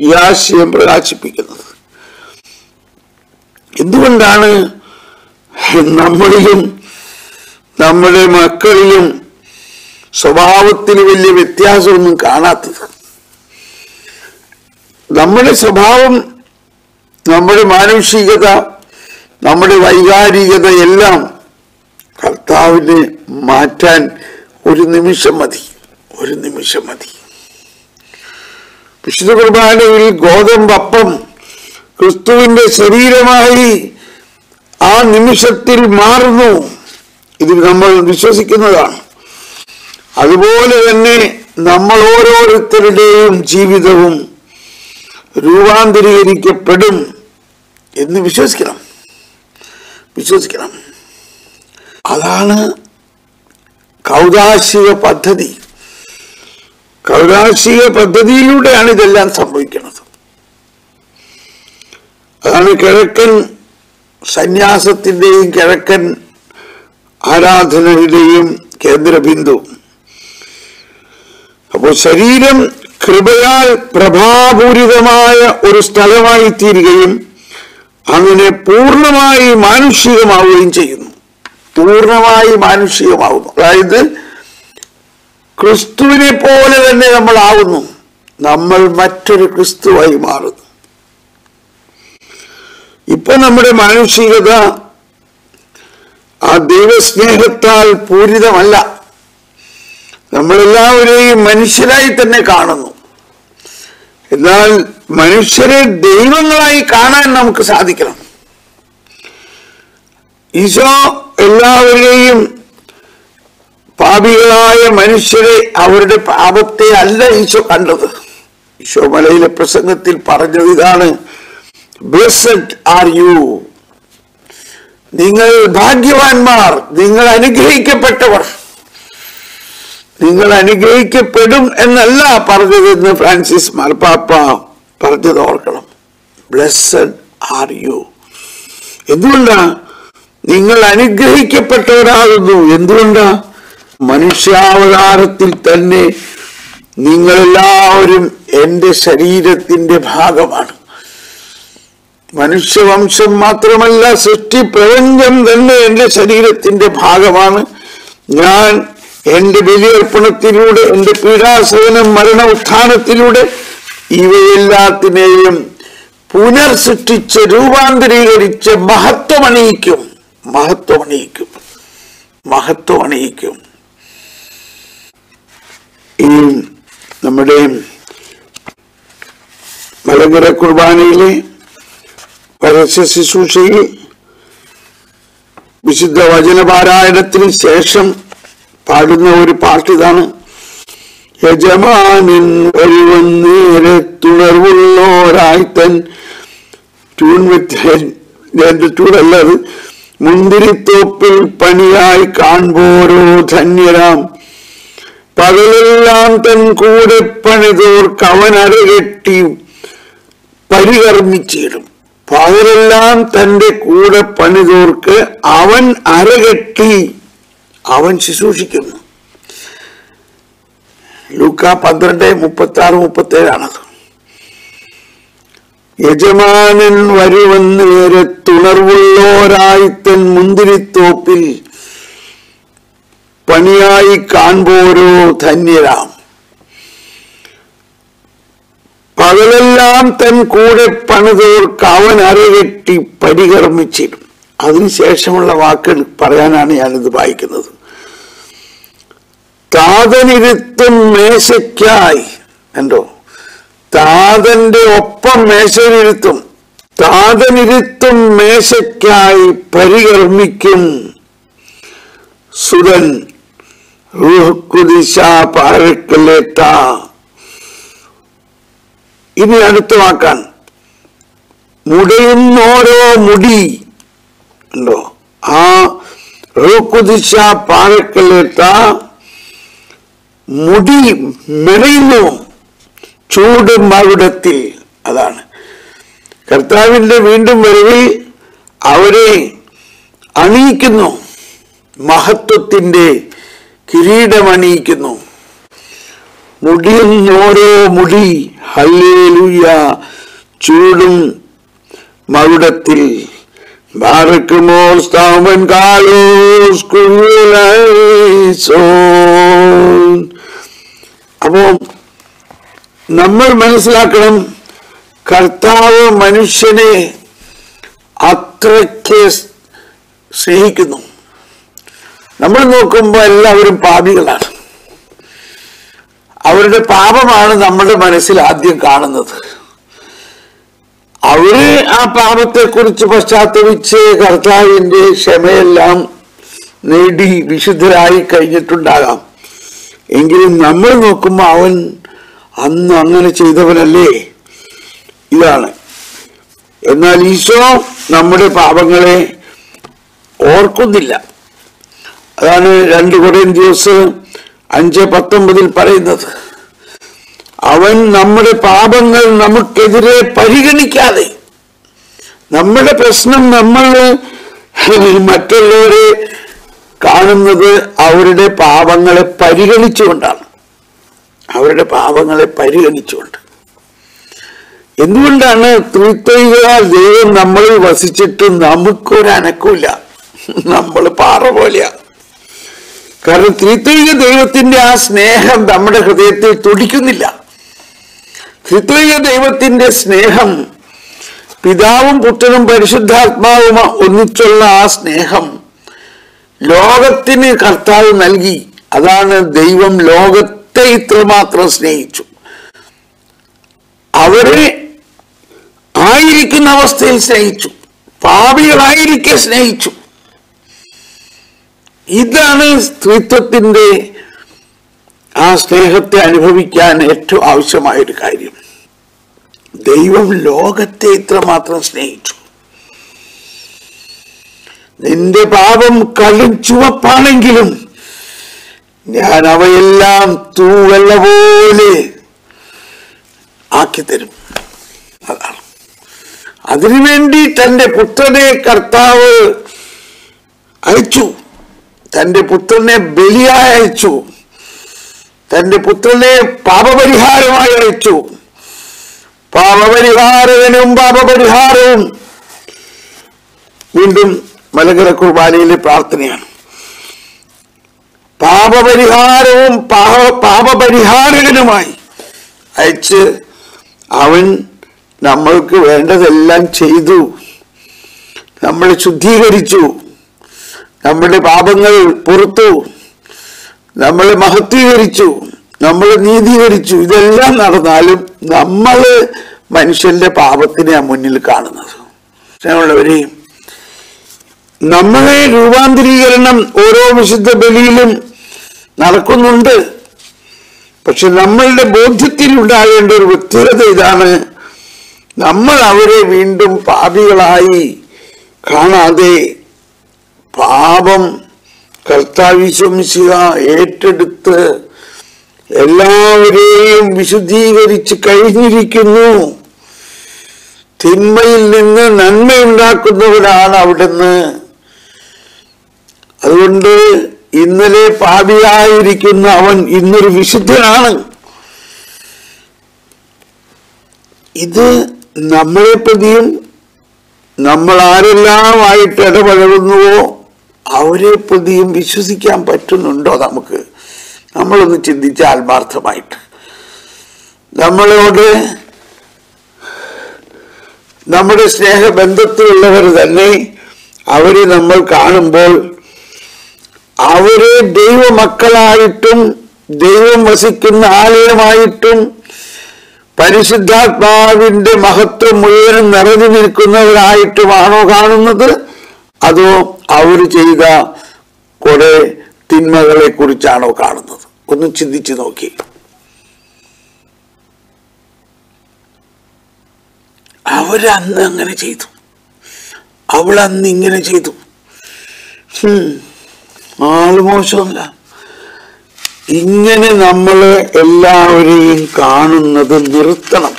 ഈ ആശയം പ്രകാശിപ്പിക്കുന്നത്. എന്തുകൊണ്ടാണ് നമ്മളിലും നമ്മുടെ മക്കളിലും സ്വഭാവത്തിന് വലിയ വ്യത്യാസമൊന്നും കാണാത്തത്. നമ്മുടെ സ്വഭാവം നമ്മുടെ മാനുഷികത നമ്മുടെ വൈകാരികത എല്ലാം കർത്താവിനെ മാറ്റാൻ ഒരു നിമിഷം മതി ഒരു നിമിഷം മതി. വിശുദ്ധ കുർബാനയിൽ ഗോതമ്പപ്പം ക്രിസ്തുവിന്റെ ശരീരമായി ആ നിമിഷത്തിൽ മാറുന്നു. ഇത് നമ്മൾ വിശ്വസിക്കുന്നതാണ്. അതുപോലെ തന്നെ നമ്മൾ ഓരോരുത്തരുടെയും ജീവിതവും രൂപാന്തരീകരിക്കപ്പെടും എന്ന് വിശ്വസിക്കണം. വിശ്വസിക്കണം. അതാണ് കൗതാശിക പദ്ധതി. കൗതാശിക പദ്ധതിയിലൂടെയാണ് ഇതെല്ലാം സംഭവിക്കുന്നത്. അതാണ് കിഴക്കൻ സന്യാസത്തിന്റെയും കിഴക്കൻ ആരാധനയുടെയും കേന്ദ്ര ബിന്ദു അപ്പോൾ ശരീരം കൃപയാൽ പ്രഭാപൂരിതമായ ഒരു സ്ഥലമായി തീരുകയും അങ്ങനെ പൂർണമായി മാനുഷികമാവുകയും ചെയ്യുന്നു. പൂർണമായി മാനുഷികമാവുന്നു. അതായത് ക്രിസ്തുവിനെ പോലെ തന്നെ നമ്മൾ ആവുന്നു നമ്മൾ മറ്റൊരു ക്രിസ്തുവായി മാറുന്നു. ഇപ്പൊ നമ്മുടെ മാനുഷികത ആ ദൈവസ്നേഹത്താൽ പൂരിതമല്ല. നമ്മളെല്ലാവരെയും മനുഷ്യരായി തന്നെ കാണുന്നു. എന്നാൽ മനുഷ്യരെ ദൈവങ്ങളായി കാണാൻ നമുക്ക് സാധിക്കണം. ഈശോ എല്ലാവരെയും പാപികളായ മനുഷ്യരെ അവരുടെ പാപത്തെ അല്ല ഈശോ കണ്ടത്. ഈശോ മലയിലെ പ്രസംഗത്തിൽ പറഞ്ഞത് ഇതാണ് ബ്ലസ്സഡ് ആർ യു നിങ്ങൾ ഭാഗ്യവാന്മാർ നിങ്ങൾ അനുഗ്രഹിക്കപ്പെട്ടവർ. നിങ്ങൾ അനുഗ്രഹിക്കപ്പെടും എന്നല്ല പറഞ്ഞതെന്ന് ഫ്രാൻസിസ് മാർപ്പാപ്പ പറഞ്ഞത് ഓർക്കണം. ബ്ലെസ്സഡ് ആർ യു എന്തുകൊണ്ടാ? നിങ്ങൾ അനുഗ്രഹിക്കപ്പെട്ടവരാകുന്നു. എന്തുകൊണ്ടാ? മനുഷ്യാവതാരത്തിൽ തന്നെ നിങ്ങളെല്ലാവരും എന്റെ ശരീരത്തിന്റെ ഭാഗമാണ്. മനുഷ്യവംശം മാത്രമല്ല സൃഷ്ടി പ്രപഞ്ചം തന്നെ എന്റെ ശരീരത്തിന്റെ ഭാഗമാണ്. ഞാൻ എന്റെ ബലിയർപ്പണത്തിലൂടെ എന്റെ പീഡാസവനം മരണ ഉത്ഥാനത്തിലൂടെ ഇവയെല്ലാത്തിനെയും പുനർസൃഷ്ടിച്ച് രൂപാന്തരീകരിച്ച് മഹത്വമണിയിക്കും. മഹത്വമണിയിക്കും. മഹത്വമണിയിക്കും. ഈ നമ്മുടെ മലങ്കര കുർബാനയിലെ പരസ്യ ശുശ്രൂഷയിൽ വിശുദ്ധ വചനപാരായണത്തിന് ശേഷം പാടുന്ന ഒരു പാട്ട് ഇതാണ് യജമാനൻ ഒരുവന്നേരെ തുണർവുള്ളോരായി തൻ ട്യൂൺ വിത്ത് ട്യൂണല്ല അത് മുന്തിരിത്തോപ്പിൽ പണിയായി കാൺപോരോ ധന്യരാം. പകലെല്ലാം തൻ കൂടെ പണിതോർ കവനരകെട്ടി പരികർമ്മിച്ചിടും. പകലെല്ലാം തന്റെ കൂടെ പണിതോർക്ക് അവൻ അരകെട്ടി. അവൻ ശുശ്രൂഷിക്കുന്നു. ലൂക്ക പന്ത്രണ്ട് മുപ്പത്തി ആറ് മുപ്പത്തി ഏഴാണത് യജമാനൻ വരുവെന്ന് വരെ തുണർവുള്ളോരായിത്തൻ മുന്തിരിത്തോപ്പിൽ പണിയായി കാൺപോരോ ധന്യരാം. പകലെല്ലാം തൻ കൂടെ പണിതോർക്ക് അവൻ അരകെട്ടി പരികർമ്മിച്ചിരുന്നു. അതിനുശേഷമുള്ള വാക്കുകൾ പറയാനാണ് ഞാനിത് വായിക്കുന്നത്. താതനിരുത്തും മേശയ്ക്കായി. എന്തോ താതന്റെ ഒപ്പം മേശയിലിരുത്തും. താതനിരുത്തും മേശയ്ക്കായി പരികർമ്മിക്കും. സുരൻ റൂഹുക്കുദിശ പാരക്കലേറ്റ ഇനി അടുത്ത വാക്കാൻ മുടയുന്നോരോ മുടി. ഉണ്ടോ? ആ റൂക്കുദിശ പാറക്കല്ലേട്ട മുടി മെനയുന്നു. ചൂട് മകുടത്തിൽ അതാണ്. കർത്താവിന്റെ വീണ്ടും വരവിൽ അവരെ അണിയിക്കുന്നു. മഹത്വത്തിന്റെ കിരീടമണിയിക്കുന്നു. മുടിയുന്നോരോ മുടി. ഹല്ലേലൂയ. ചൂടും മകുടത്തിൽ. ബാറക്കുമോൾ സ്ഥാപൻ കാലോസ് അപ്പോ നമ്മൾ മനസ്സിലാക്കണം കർത്താവ് മനുഷ്യനെ അത്രയ്ക്ക് സ്നേഹിക്കുന്നു. നമ്മൾ നോക്കുമ്പോൾ എല്ലാവരും പാപികളാണ്. അവരുടെ പാപമാണ് നമ്മുടെ മനസ്സിൽ ആദ്യം കാണുന്നത്. അവർ ആ പാപത്തെക്കുറിച്ച് പശ്ചാത്തപിച്ച് കർത്താവിന്റെ ക്ഷമയെല്ലാം നേടി വിശുദ്ധരായി കഴിഞ്ഞിട്ടുണ്ടാകാം. എങ്കിലും നമ്മൾ നോക്കുമ്പോൾ അവൻ അന്ന് അങ്ങനെ ചെയ്തവനല്ലേ? ഇതാണ്. എന്നാൽ ഈശോ നമ്മുടെ പാപങ്ങളെ ഓർക്കുന്നില്ല. അതാണ് രണ്ട് കുറേ ദിവസ് അഞ്ച് പത്തൊമ്പതിൽ പറയുന്നത് അവൻ നമ്മുടെ പാപങ്ങൾ നമുക്കെതിരെ പരിഗണിക്കാതെ നമ്മുടെ പ്രശ്നം നമ്മൾ മറ്റുള്ളവരെ കാണുന്നത് അവരുടെ പാപങ്ങളെ പരിഗണിച്ചുകൊണ്ടാണ്. അവരുടെ പാപങ്ങളെ പരിഗണിച്ചുകൊണ്ട്. എന്തുകൊണ്ടാണ് തൃത്തൈകളാൽ ദൈവം നമ്മളിൽ വസിച്ചിട്ട് നമുക്കൊരനക്കൂല നമ്മൾ പാറ പോലെയാ. കാരണം ത്രിത്വിക ദൈവത്തിന്റെ ആ സ്നേഹം നമ്മുടെ ഹൃദയത്തിൽ തുടിക്കുന്നില്ല. ത്രിത്വിക ദൈവത്തിന്റെ സ്നേഹം പിതാവും പുത്രനും പരിശുദ്ധാത്മാവും ഒന്നിച്ചുള്ള ആ സ്നേഹം ലോകത്തിന് കർത്താവ് നൽകി. അതാണ് ദൈവം ലോകത്തെ ഇത്രമാത്രം സ്നേഹിച്ചു. അവരെ ആയിരിക്കുന്ന അവസ്ഥയിൽ സ്നേഹിച്ചു. പാപികളായിരിക്കെ സ്നേഹിച്ചു. ഇതാണ് സ്ത്രീത്വത്തിന്റെ ആ സ്നേഹത്തെ അനുഭവിക്കാൻ ഏറ്റവും ആവശ്യമായ ഒരു കാര്യം. ദൈവം ലോകത്തെ ഇത്രമാത്രം സ്നേഹിച്ചു. നിന്റെ പാപം കടും ചുവപ്പാണെങ്കിലും ഞാൻ അവയെല്ലാം തൂവല്ല പോലെ ആക്കി തരും അതാണ്. അതിനുവേണ്ടി തന്റെ പുത്രനെ കർത്താവ് അയച്ചു. തന്റെ പുത്രനെ ബലിയായി അയച്ചു. തന്റെ പുത്രനെ പാപപരിഹാരമായി അയച്ചു. പാപപരിഹാരകനും പാപപരിഹാരവും വീണ്ടും മലങ്കര കുർബാനയിലെ പ്രാർത്ഥനയാണ്. പാപപരിഹാരവും പാപ പാപപരിഹാരകനുമായി അയച്ച് അവൻ നമ്മൾക്ക് വേണ്ടതെല്ലാം ചെയ്തു. നമ്മളെ ശുദ്ധീകരിച്ചു. നമ്മുടെ പാപങ്ങൾ പുറത്തു. നമ്മളെ മഹത്വീകരിച്ചു. നമ്മൾ നീതീകരിച്ചു. ഇതെല്ലാം നടന്നാലും നമ്മൾ മനുഷ്യന്റെ പാപത്തിനെയാണ് മുന്നിൽ കാണുന്നത്. സ്നേഹമുള്ളവരെയും നമ്മളെ രൂപാന്തരീകരണം ഓരോ വിശുദ്ധ ബലിയിലും നടക്കുന്നുണ്ട്. പക്ഷെ നമ്മളുടെ ബോധ്യത്തിൽ ഉണ്ടാകേണ്ട ഒരു വ്യക്തിഗത ഇതാണ്. നമ്മൾ അവരെ വീണ്ടും പാപികളായി കാണാതെ പാപം കർത്താവിശ്വമിശിക ഏറ്റെടുത്ത് എല്ലാവരെയും വിശുദ്ധീകരിച്ച് കഴിഞ്ഞിരിക്കുന്നു. തിന്മയിൽ നിന്ന് നന്മയുണ്ടാക്കുന്നവനാണ് അവിടുന്ന്. അതുകൊണ്ട് ഇന്നലെ പാപിയായിരിക്കുന്ന അവൻ ഇന്നൊരു വിശുദ്ധനാണ്. ഇത് നമ്മളെ പ്രതിയും നമ്മൾ ആരെല്ലാമായിട്ട് ഇടപഴകുന്നുവോ? അവരെ പ്രതിയും വിശ്വസിക്കാൻ പറ്റുന്നുണ്ടോ നമുക്ക്? നമ്മളൊന്ന് ചിന്തിച്ച ആത്മാർത്ഥമായിട്ട്. നമ്മളോട് നമ്മുടെ സ്നേഹബന്ധത്തിലുള്ളവർ തന്നെ അവരെ നമ്മൾ കാണുമ്പോൾ അവരെ ദൈവമക്കളായിട്ടും ദൈവം വസിക്കുന്ന ആലയമായിട്ടും പരിശുദ്ധാത്മാവിന്റെ മഹത്വം മുഴുവനും നിറഞ്ഞു നിൽക്കുന്നവരായിട്ടുമാണോ കാണുന്നത്? അതോ അവർ ചെയ്ത കുറെ തിന്മകളെ കുറിച്ചാണോ കാണുന്നത്? ഒന്ന് ചിന്തിച്ചു നോക്കി. അവരന്ന് അങ്ങനെ ചെയ്തു. അവൾ അന്ന് ഇങ്ങനെ ചെയ്തു. ആൾ മോശമല്ല ഇങ്ങനെ നമ്മൾ എല്ലാവരെയും കാണുന്നത് നിർത്തണം.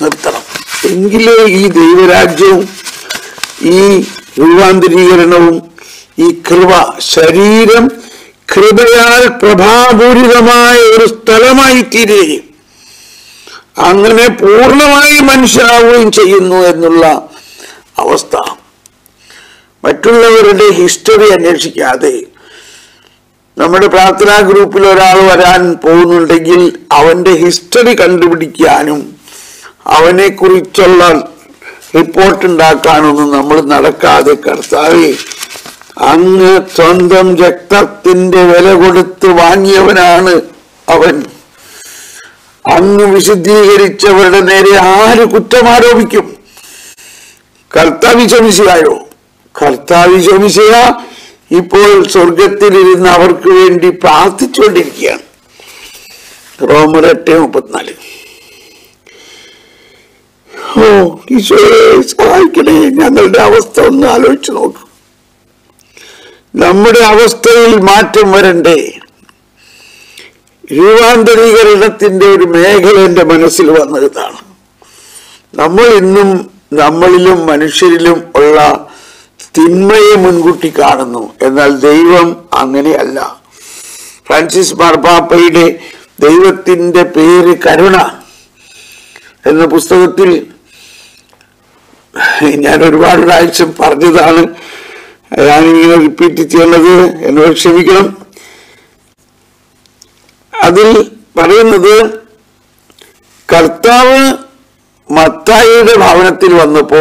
നിർത്തണം. എങ്കിലേ ഈ ദൈവരാജ്യവും ഈ രൂപാന്തരീകരണവും ഈ കൃപ ശരീരം കൃപയാൽ പ്രഭാപൂരിതമായ ഒരു സ്ഥലമായി തീരുകയും അങ്ങനെ പൂർണമായി മനുഷ്യനാവുകയും ചെയ്യുന്നു എന്നുള്ള അവസ്ഥ. മറ്റുള്ളവരുടെ ഹിസ്റ്ററി അന്വേഷിക്കാതെ നമ്മുടെ പ്രാർത്ഥനാ ഗ്രൂപ്പിൽ ഒരാൾ വരാൻ പോകുന്നുണ്ടെങ്കിൽ അവന്റെ ഹിസ്റ്ററി കണ്ടുപിടിക്കാനും അവനെ കുറിച്ചുള്ള റിപ്പോർട്ട് ഉണ്ടാക്കാനൊന്നും നമ്മൾ നടക്കാതെ കർത്താവി അങ്ങ് സ്വന്തം രക്തത്തിന്റെ വില കൊടുത്ത് വാങ്ങിയവനാണ് അവൻ. അങ്ങ് വിശുദ്ധീകരിച്ചവരുടെ നേരെ ആര് കുറ്റം ആരോപിക്കും? കർത്താവ് ശമിശയായോ കർത്താവ് ശമിശയ ഇപ്പോൾ സ്വർഗത്തിലിരുന്ന് അവർക്ക് വേണ്ടി പ്രാർത്ഥിച്ചുകൊണ്ടിരിക്കുകയാണ്. റോമർ എട്ട് മുപ്പത്തിനാല്. ഓ ഈശോയെ സഹായിക്കണേ. ഞങ്ങളുടെ അവസ്ഥ ഒന്ന് ആലോചിച്ച് നോക്കും. നമ്മുടെ അവസ്ഥയിൽ മാറ്റം വരണ്ടേ? രൂപാന്തരീകരണത്തിന്റെ ഒരു മേഖല എന്റെ മനസ്സിൽ വന്നതാണ്. നമ്മൾ ഇന്നും നമ്മളിലും മനുഷ്യരിലും ഉള്ള തിന്മയെ മുൻകൂട്ടി കാണുന്നു. എന്നാൽ ദൈവം അങ്ങനെയല്ല. ഫ്രാൻസിസ് മാർപ്പാപ്പയുടെ ദൈവത്തിന്റെ പേര് കരുണ എന്ന പുസ്തകത്തിൽ ഞാൻ ഒരുപാട് പ്രാവശ്യം പറഞ്ഞതാണ്. ഞാനിങ്ങനെ റിപ്പീറ്റ് ചെയ്യുന്നത് എന്നോട് ക്ഷമിക്കണം. അതിൽ പറയുന്നത് കർത്താവ് മത്തായിയുടെ ഭവനത്തിൽ വന്നപ്പോ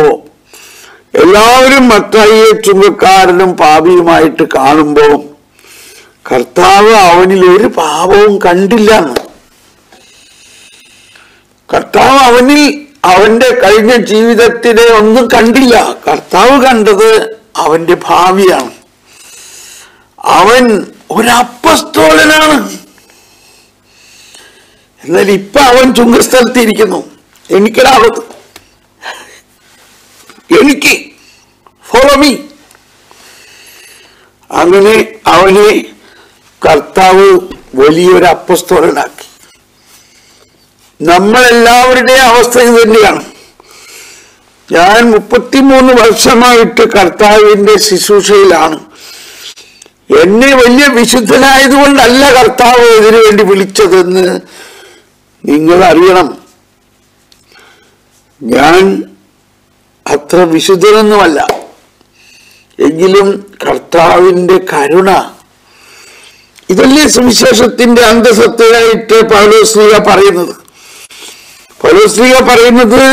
എല്ലാവരും മത്തായിയെ ചുങ്കക്കാരനും പാപിയുമായിട്ട് കാണുമ്പോൾ കർത്താവ് അവനിൽ ഒരു പാപവും കണ്ടില്ല കർത്താവ് അവനിൽ അവന്റെ കഴിഞ്ഞ ജീവിതത്തിലെ ഒന്നും കണ്ടില്ല. കർത്താവ് കണ്ടത് അവന്റെ ഭാവിയാണ്. അവൻ ഒരപ്പസ്തോലനാണ്. എന്നാൽ ഇപ്പൊ അവൻ ചുങ്കസ്ഥലത്തിരിക്കുന്നു. എനിക്കൊരാപത്ത് എനിക്ക്. ഫോളോ മീ അങ്ങനെ അവനെ കർത്താവ് വലിയൊരു അപ്പസ്തോലനാക്കി നമ്മളെല്ലാവരുടെയും അവസ്ഥ ഇത് തന്നെയാണ്. ഞാൻ മുപ്പത്തിമൂന്ന് വർഷമായിട്ട് കർത്താവിന്റെ ശുശ്രൂഷയിലാണ്. എന്നെ വലിയ വിശുദ്ധനായതുകൊണ്ടല്ല കർത്താവ് ഇതിനു വേണ്ടി വിളിച്ചതെന്ന് നിങ്ങൾ അറിയണം ഞാൻ അത്ര വിശുദ്ധനൊന്നുമല്ല. എങ്കിലും കർത്താവിന്റെ കരുണ. ഇതല്ലേ സുവിശേഷത്തിന്റെ അന്തസത്തയായിട്ട് പൗലോസ്ലിക പറയുന്നത്. പൗലോസ്ലിക പറയുന്നത്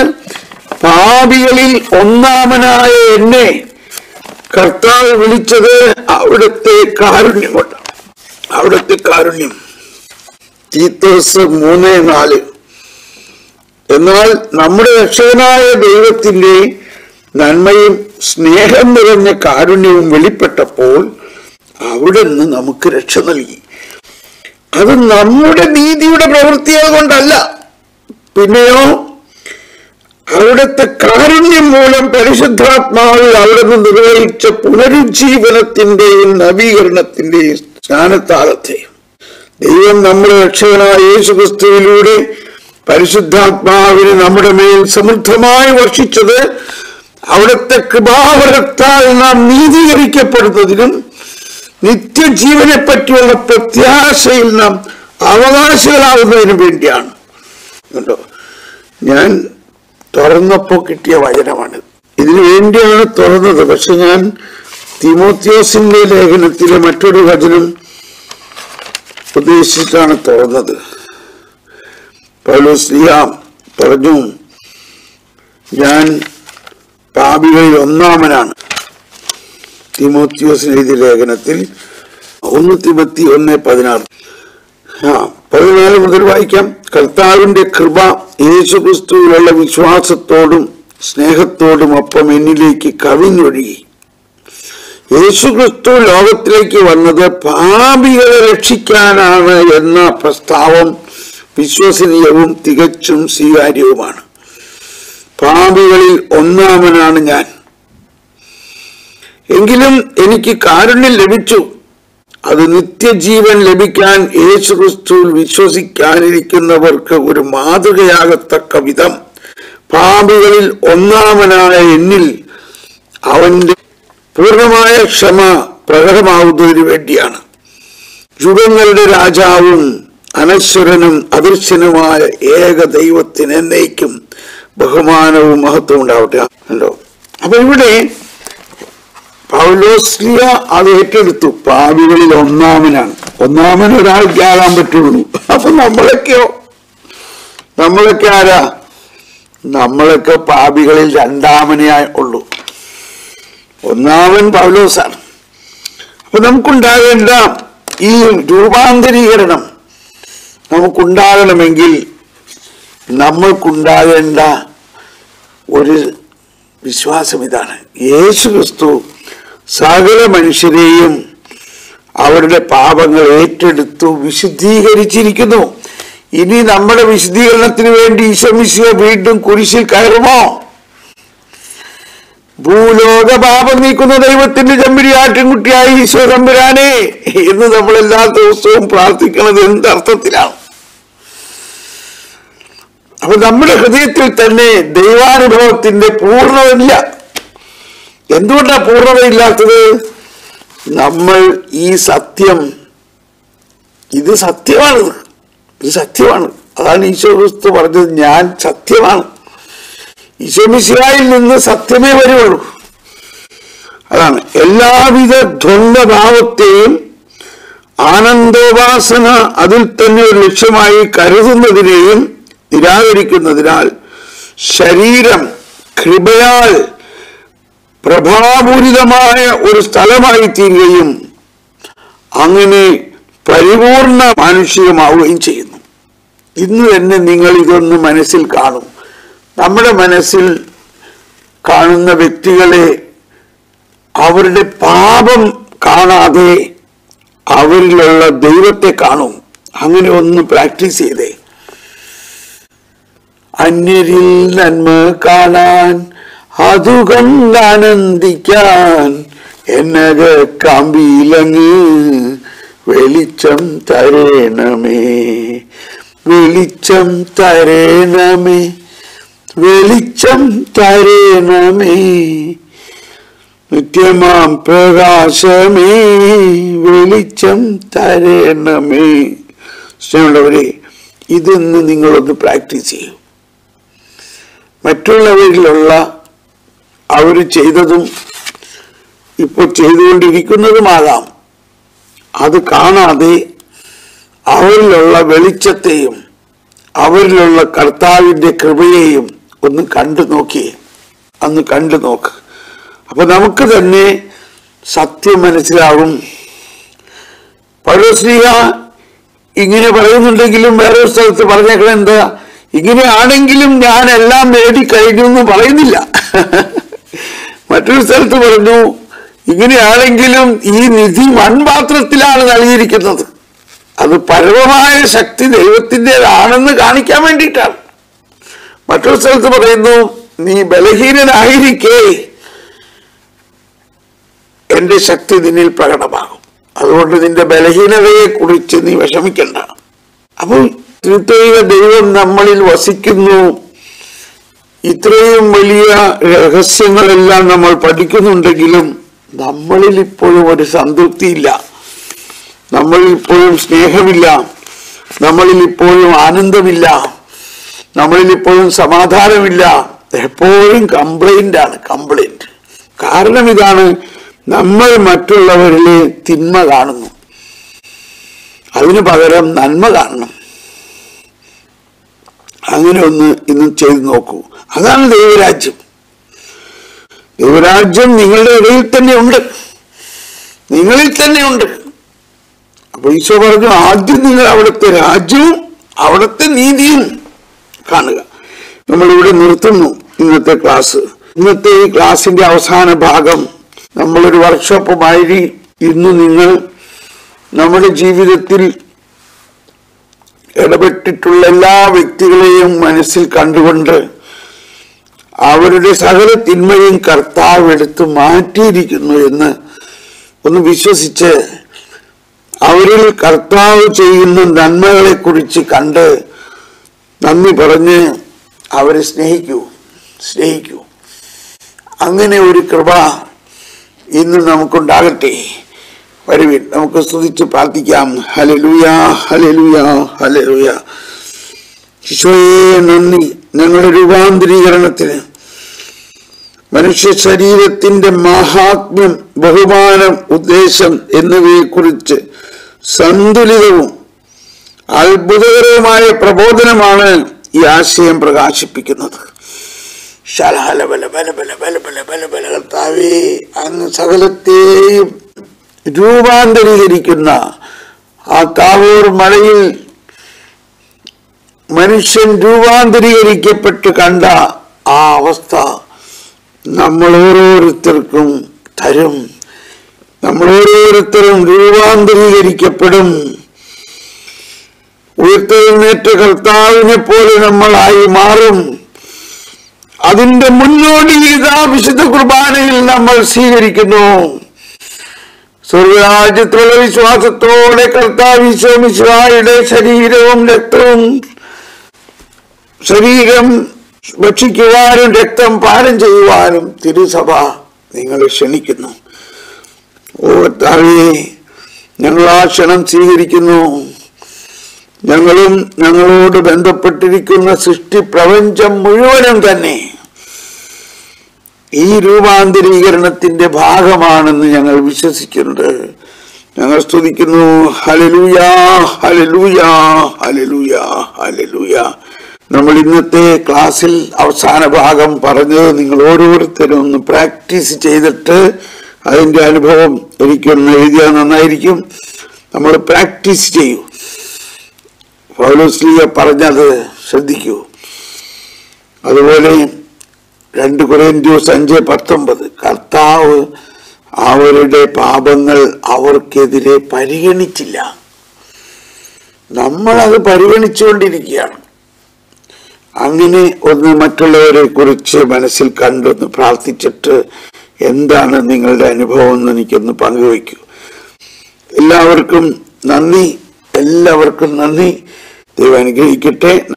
പാപികളിൽ ഒന്നാമനായ എന്നെ കർത്താവ് വിളിച്ചത് അവിടുത്തെ കാരുണ്യം കൊണ്ടാണ് അവിടുത്തെ കാരുണ്യം. തീത്തോസ് മൂന്ന് നാല്. എന്നാൽ നമ്മുടെ രക്ഷകനായ ദൈവത്തിന്റെ നന്മയും സ്നേഹം നിറഞ്ഞ കാരുണ്യവും വെളിപ്പെട്ടപ്പോൾ അവിടുന്ന് നമുക്ക് രക്ഷ നൽകി. അത് നമ്മുടെ നീതിയുടെ പ്രവൃത്തിയായതുകൊണ്ടല്ല. കൊണ്ടല്ല പിന്നെയോ അവിടുത്തെ കാരുണ്യം മൂലം പരിശുദ്ധാത്മാവിൽ അവിടുന്ന് നിർവഹിച്ച പുനരുജ്ജീവനത്തിന്റെയും നവീകരണത്തിന്റെയും ജ്ഞാനത്താലത്തെയും ദൈവം നമ്മുടെ രക്ഷകനായ യേശു ക്രിസ്തുവിലൂടെ പരിശുദ്ധാത്മാവിനെ നമ്മുടെ മേൽ സമൃദ്ധമായി വർഷിച്ചത് അവിടുത്തെ കൃപാവരത്താൽ നാം നീതീകരിക്കപ്പെടുന്നതിനും നിത്യജീവനെ പറ്റിയുള്ള പ്രത്യാശയിൽ നാം അവകാശികളാകുന്നതിനും വേണ്ടിയാണ്. കണ്ടോ? ഞാൻ തുറന്നപ്പോൾ കിട്ടിയ വചനമാണ് ഇതിനു വേണ്ടിയാണ് തുറന്നത്. പക്ഷെ ഞാൻ തിമോത്യോസിന്റെ ലേഖനത്തിലെ മറ്റൊരു വചനം ഉദ്ദേശിച്ചിട്ടാണ് തുറന്നത്. പൗലോസ്ലിയ പറഞ്ഞു ഞാൻ പാപികളിൽ ഒന്നാമനാണ്. തിമോത്യോസിന് എഴുതിയ ലേഖനത്തിൽ ഒന്ന് തിമത്തി ഒന്ന് പതിനാറ്. ആ പതിനാല് മുതൽ വായിക്കാം. കർത്താവിന്റെ കൃപ യേശുക്രിസ്തുവിലുള്ള വിശ്വാസത്തോടും സ്നേഹത്തോടും അപ്പം എന്നിലേക്ക് കവിഞ്ഞൊഴുകി. യേശുക്രിസ്തു ലോകത്തിലേക്ക് വന്നത് പാപികളെ രക്ഷിക്കാനാണ് എന്ന പ്രസ്താവം വിശ്വസനീയവും തികച്ചും സ്വീകാര്യവുമാണ്. പാപികളിൽ ഒന്നാമനാണ് ഞാൻ. എങ്കിലും എനിക്ക് കാരുണ്യം ലഭിച്ചു. അത് നിത്യജീവൻ ലഭിക്കാൻ യേശുക്രിസ്തുവിൽ വിശ്വസിക്കാനിരിക്കുന്നവർക്ക് ഒരു മാതൃകയാകത്തക്ക വിധം. പാപികളിൽ ഒന്നാമനായ എന്നിൽ അവന്റെ പൂർണമായ ക്ഷമ പ്രകടമാവുന്നതിനു വേണ്ടിയാണ്. യുഗങ്ങളുടെ രാജാവും അനശ്വരനും അദൃശ്യനുമായ ഏക ദൈവത്തിന് എന്നേക്കും ബഹുമാനവും മഹത്വവും ഉണ്ടാവട്ടെ. അല്ലോ അപ്പൊ ഇവിടെ പൗലോസ്ലിയ അത് ഏറ്റെടുത്തു. പാവികളിൽ ഒന്നാമനാണ്. ഒന്നാമൻ ഒരാൾക്ക് ആകാൻ പറ്റുള്ളൂ. അപ്പൊ നമ്മളൊക്കെയോ? നമ്മളൊക്കെ ആരാ? നമ്മളൊക്കെ പാപികളിൽ രണ്ടാമനേ ഉള്ളൂ. ഒന്നാമൻ പൗലോസാണ്. അപ്പൊ നമുക്കുണ്ടാകേണ്ട ഈ രൂപാന്തരീകരണം നമുക്കുണ്ടാകണമെങ്കിൽ നമ്മൾക്കുണ്ടാകേണ്ട ഒരു വിശ്വാസം ഇതാണ്. യേശു ക്രിസ്തു സകല മനുഷ്യരെയും അവരുടെ പാപങ്ങൾ ഏറ്റെടുത്തു വിശുദ്ധീകരിച്ചിരിക്കുന്നു. ഇനി നമ്മുടെ വിശുദ്ധീകരണത്തിന് വേണ്ടി ഈശോമിശിക വീണ്ടും കുരിശിൽ കയറുമോ? ഭൂലോക പാപം നീക്കുന്ന ദൈവത്തിന്റെ ചമ്പിരി ആട്ടിൻകുട്ടിയായി ഈശോ തമ്പുരാനെ എന്ന് നമ്മൾ എല്ലാ ദിവസവും പ്രാർത്ഥിക്കുന്നത് എന്തർത്ഥത്തിലാണ്? അപ്പൊ നമ്മുടെ ഹൃദയത്തിൽ തന്നെ ദൈവാനുഭവത്തിന്റെ പൂർണതയില്ല. എന്തുകൊണ്ടാണ് പൂർണതയില്ലാത്തത് നമ്മൾ ഈ സത്യം ഇത് സത്യമാണ്. ഇത് സത്യമാണ്. അതാണ് ഈശോ ക്രിസ്തു പറഞ്ഞത്. ഞാൻ സത്യമാണ്. ഈശോമിശിഹായിൽ നിന്ന് സത്യമേ വരുവുള്ളൂ അതാണ്. എല്ലാവിധ ദ്വന്ദ്ഭാവത്തെയും ആനന്ദോപാസന അതിൽ തന്നെ ഒരു ലക്ഷ്യമായി കരുതുന്നതിനെയും നിരാകരിക്കുന്നതിനാൽ ശരീരം കൃപയാൽ പ്രഭാപൂരിതമായ ഒരു സ്ഥലമായി തീരുകയും അങ്ങനെ പരിപൂർണ മാനുഷികമാവുകയും ചെയ്യുന്നു. ഇന്ന് തന്നെ നിങ്ങൾ ഇതൊന്ന് മനസ്സിൽ കാണും. നമ്മുടെ മനസ്സിൽ കാണുന്ന വ്യക്തികളെ അവരുടെ പാപം കാണാതെ അവരിലുള്ള ദൈവത്തെ കാണും. അങ്ങനെ ഒന്ന് പ്രാക്ടീസ് ചെയ്തേ. അന്യരിൽ നന്മ കാണാൻ അതു കണ്ടാനന്ദിക്കാൻ എന്നക കാമ്പിയിലങ്ങ് വെളിച്ചം തരേണമേ. വെളിച്ചം തരേണമേ. വെളിച്ചം തരേണമേ. നിത്യമാം പ്രകാശമേ. വെളിച്ചം തരേണമേ. സ്നേഹമുള്ളവരെ ഇതൊന്ന് നിങ്ങളൊന്ന് പ്രാക്ടീസ് ചെയ്യും. മറ്റുള്ളവരിലുള്ള അവർ ചെയ്തതും ഇപ്പോൾ ചെയ്തുകൊണ്ടിരിക്കുന്നതുമാകാം. അത് കാണാതെ അവരിലുള്ള വെളിച്ചത്തെയും അവരിലുള്ള കർത്താവിന്റെ കൃപയെയും ഒന്ന് കണ്ടു നോക്കിയേ അന്ന് കണ്ടു നോക്ക്. അപ്പൊ നമുക്ക് തന്നെ സത്യം മനസ്സിലാവും. പഴശ്രീഹ ഇങ്ങനെ പറയുന്നുണ്ടെങ്കിലും വേറെ സ്ഥലത്ത് പറഞ്ഞേക്കണം എന്താ? ഇങ്ങനെയാണെങ്കിലും ഞാൻ എല്ലാം നേടിക്കഴിഞ്ഞു എന്ന് പറയുന്നില്ല. മറ്റൊരു സ്ഥലത്ത് പറഞ്ഞു ഇങ്ങനെയാണെങ്കിലും ഈ നിധി മൺപാത്രത്തിലാണ് നൽകിയിരിക്കുന്നത്. അത് പരമമായ ശക്തി ദൈവത്തിന്റെതാണെന്ന് കാണിക്കാൻ വേണ്ടിയിട്ടാണ്. മറ്റൊരു സ്ഥലത്ത് പറയുന്നു നീ ബലഹീനനായിരിക്കേ എന്റെ ശക്തി നിന്നിൽ പ്രകടമാകും. അതുകൊണ്ട് നിന്റെ ബലഹീനതയെ കുറിച്ച് നീ വിഷമിക്കണ്ട. അപ്പോൾ തൃത്വൈക ദൈവം നമ്മളിൽ വസിക്കുന്നു. ഇത്രയും വലിയ രഹസ്യങ്ങളെല്ലാം നമ്മൾ പഠിക്കുന്നുണ്ടെങ്കിലും നമ്മളിൽ ഇപ്പോഴും ഒരു സംതൃപ്തിയില്ല. നമ്മളിൽ ഇപ്പോഴും സ്നേഹമില്ല. നമ്മളിൽ ഇപ്പോഴും ആനന്ദമില്ല. നമ്മളിൽ ഇപ്പോഴും സമാധാനമില്ല. എപ്പോഴും കംപ്ലൈന്റ് ആണ് കംപ്ലൈന്റ് കാരണം ഇതാണ് നമ്മൾ മറ്റുള്ളവരിലെ തിന്മ കാണുന്നു. അതിനു പകരം നന്മ കാണണം. അങ്ങനെ ഒന്ന് ഇന്ന് ചെയ്തു നോക്കൂ. അതാണ് ദൈവരാജ്യം. ദൈവരാജ്യം നിങ്ങളുടെ ഇടയിൽ തന്നെ ഉണ്ട് നിങ്ങളിൽ തന്നെ ഉണ്ട് അപ്പൊ ഈശോ പറഞ്ഞു ആദ്യം നിങ്ങൾ അവിടുത്തെ രാജ്യവും അവിടുത്തെ നീതിയും കാണുക. നമ്മളിവിടെ നിർത്തുന്നു ഇന്നത്തെ ക്ലാസ്. ഇന്നത്തെ ഈ ക്ലാസിന്റെ അവസാന ഭാഗം നമ്മളൊരു വർക്ക്ഷോപ്പുമായി ഇന്ന് നിങ്ങൾ നമ്മുടെ ജീവിതത്തിൽ ഇടപെട്ടിട്ടുള്ള എല്ലാ വ്യക്തികളെയും മനസ്സിൽ കണ്ടുകൊണ്ട് അവരുടെ സകല തിന്മയും കർത്താവ് എടുത്ത് മാറ്റിയിരിക്കുന്നു എന്ന് ഒന്ന് വിശ്വസിച്ച് അവരിൽ കർത്താവ് ചെയ്യുന്ന നന്മകളെ കുറിച്ച് കണ്ട് നന്ദി പറഞ്ഞ് അവരെ സ്നേഹിക്കൂ സ്നേഹിക്കൂ. അങ്ങനെ ഒരു കൃപ ഇന്ന് നമുക്കുണ്ടാകട്ടെ. വരുവിൻ. നമുക്ക് സ്തുതിച്ച് പ്രാർത്ഥിക്കാം. ഹലലുയാ ഹലലുയാ ഹലലുയാ ഈശോയെ നന്ദി. ഞങ്ങളുടെ രൂപാന്തരീകരണത്തിന് മനുഷ്യ ശരീരത്തിന്റെ മഹാത്മ്യം ബഹുമാനം ഉദ്ദേശം എന്നിവയെക്കുറിച്ച് സന്തുലിതവും അത്ഭുതകരവുമായ പ്രബോധനമാണ് ഈ ആശയം പ്രകാശിപ്പിക്കുന്നത്. ശലഹല ബല ബല ബല ബല ബല ബല ബല കർത്താവേ അങ്ങ് സകലത്തെയും രൂപാന്തരീകരിക്കുന്ന ആ താവൂർ മലയിൽ മനുഷ്യൻ രൂപാന്തരീകരിക്കപ്പെട്ട് കണ്ട ആ അവസ്ഥ നമ്മൾ ഓരോരുത്തർക്കും തരും. നമ്മൾ ഓരോരുത്തരും രൂപാന്തരീകരിക്കപ്പെടും. ഉയർത്തെഴുന്നേറ്റ കർത്താവിനെ പോലെ നമ്മളായി മാറും. അതിന്റെ മുന്നോടി ഇതാ വിശുദ്ധ കുർബാനയിൽ നമ്മൾ സ്വീകരിക്കുന്നു. സ്വർഗരാജ്യത്തുള്ള വിശ്വാസത്തോടെ കർത്താവ് വിശ്വമിശ്വായുടെ ശരീരവും രക്തവും ശരീരം ഭക്ഷിക്കുവാനും രക്തം പാനം ചെയ്യുവാനും തിരുസഭ നിങ്ങളെ ക്ഷണിക്കുന്നു. ഓ കർത്താവേ ഞങ്ങൾ ആ ക്ഷണം സ്വീകരിക്കുന്നു. ഞങ്ങളും ഞങ്ങളോട് ബന്ധപ്പെട്ടിരിക്കുന്ന സൃഷ്ടി പ്രപഞ്ചം മുഴുവനും തന്നെ ഈ രൂപാന്തരീകരണത്തിന്റെ ഭാഗമാണെന്ന് ഞങ്ങൾ വിശ്വസിക്കുന്നുണ്ട്. ഞങ്ങൾ സ്തുതിക്കുന്നു. ഹലലുയാ ഹലലുയാ ഹലലുയാ ഹലലുയാ നമ്മൾ ഇന്നത്തെ ക്ലാസ്സിൽ അവസാന ഭാഗം പറഞ്ഞത് നിങ്ങൾ ഓരോരുത്തരും ഒന്ന് പ്രാക്ടീസ് ചെയ്തിട്ട് അതിന്റെ അനുഭവം എനിക്കൊന്ന് എഴുതിയാൽ നന്നായിരിക്കും. നമ്മൾ പ്രാക്ടീസ് ചെയ്യൂ. പൗലോസ്ലിയ പറഞ്ഞത് ശ്രദ്ധിക്കൂ. അതുപോലെ രണ്ട് കുറേന്ത്യൂസ് അഞ്ച് പത്തൊമ്പത്. കർത്താവ് അവരുടെ പാപങ്ങൾ അവർക്കെതിരെ പരിഗണിച്ചില്ല. നമ്മളത് പരിഗണിച്ചുകൊണ്ടിരിക്കുകയാണ്. അങ്ങനെ ഒന്ന് മറ്റുള്ളവരെ കുറിച്ച് മനസ്സിൽ കണ്ടൊന്ന് പ്രാർത്ഥിച്ചിട്ട് എന്താണ് നിങ്ങളുടെ അനുഭവം എന്ന് എനിക്കൊന്ന് പങ്കുവയ്ക്കൂ. എല്ലാവർക്കും നന്ദി. എല്ലാവർക്കും നന്ദി. ദൈവം അനുഗ്രഹിക്കട്ടെ.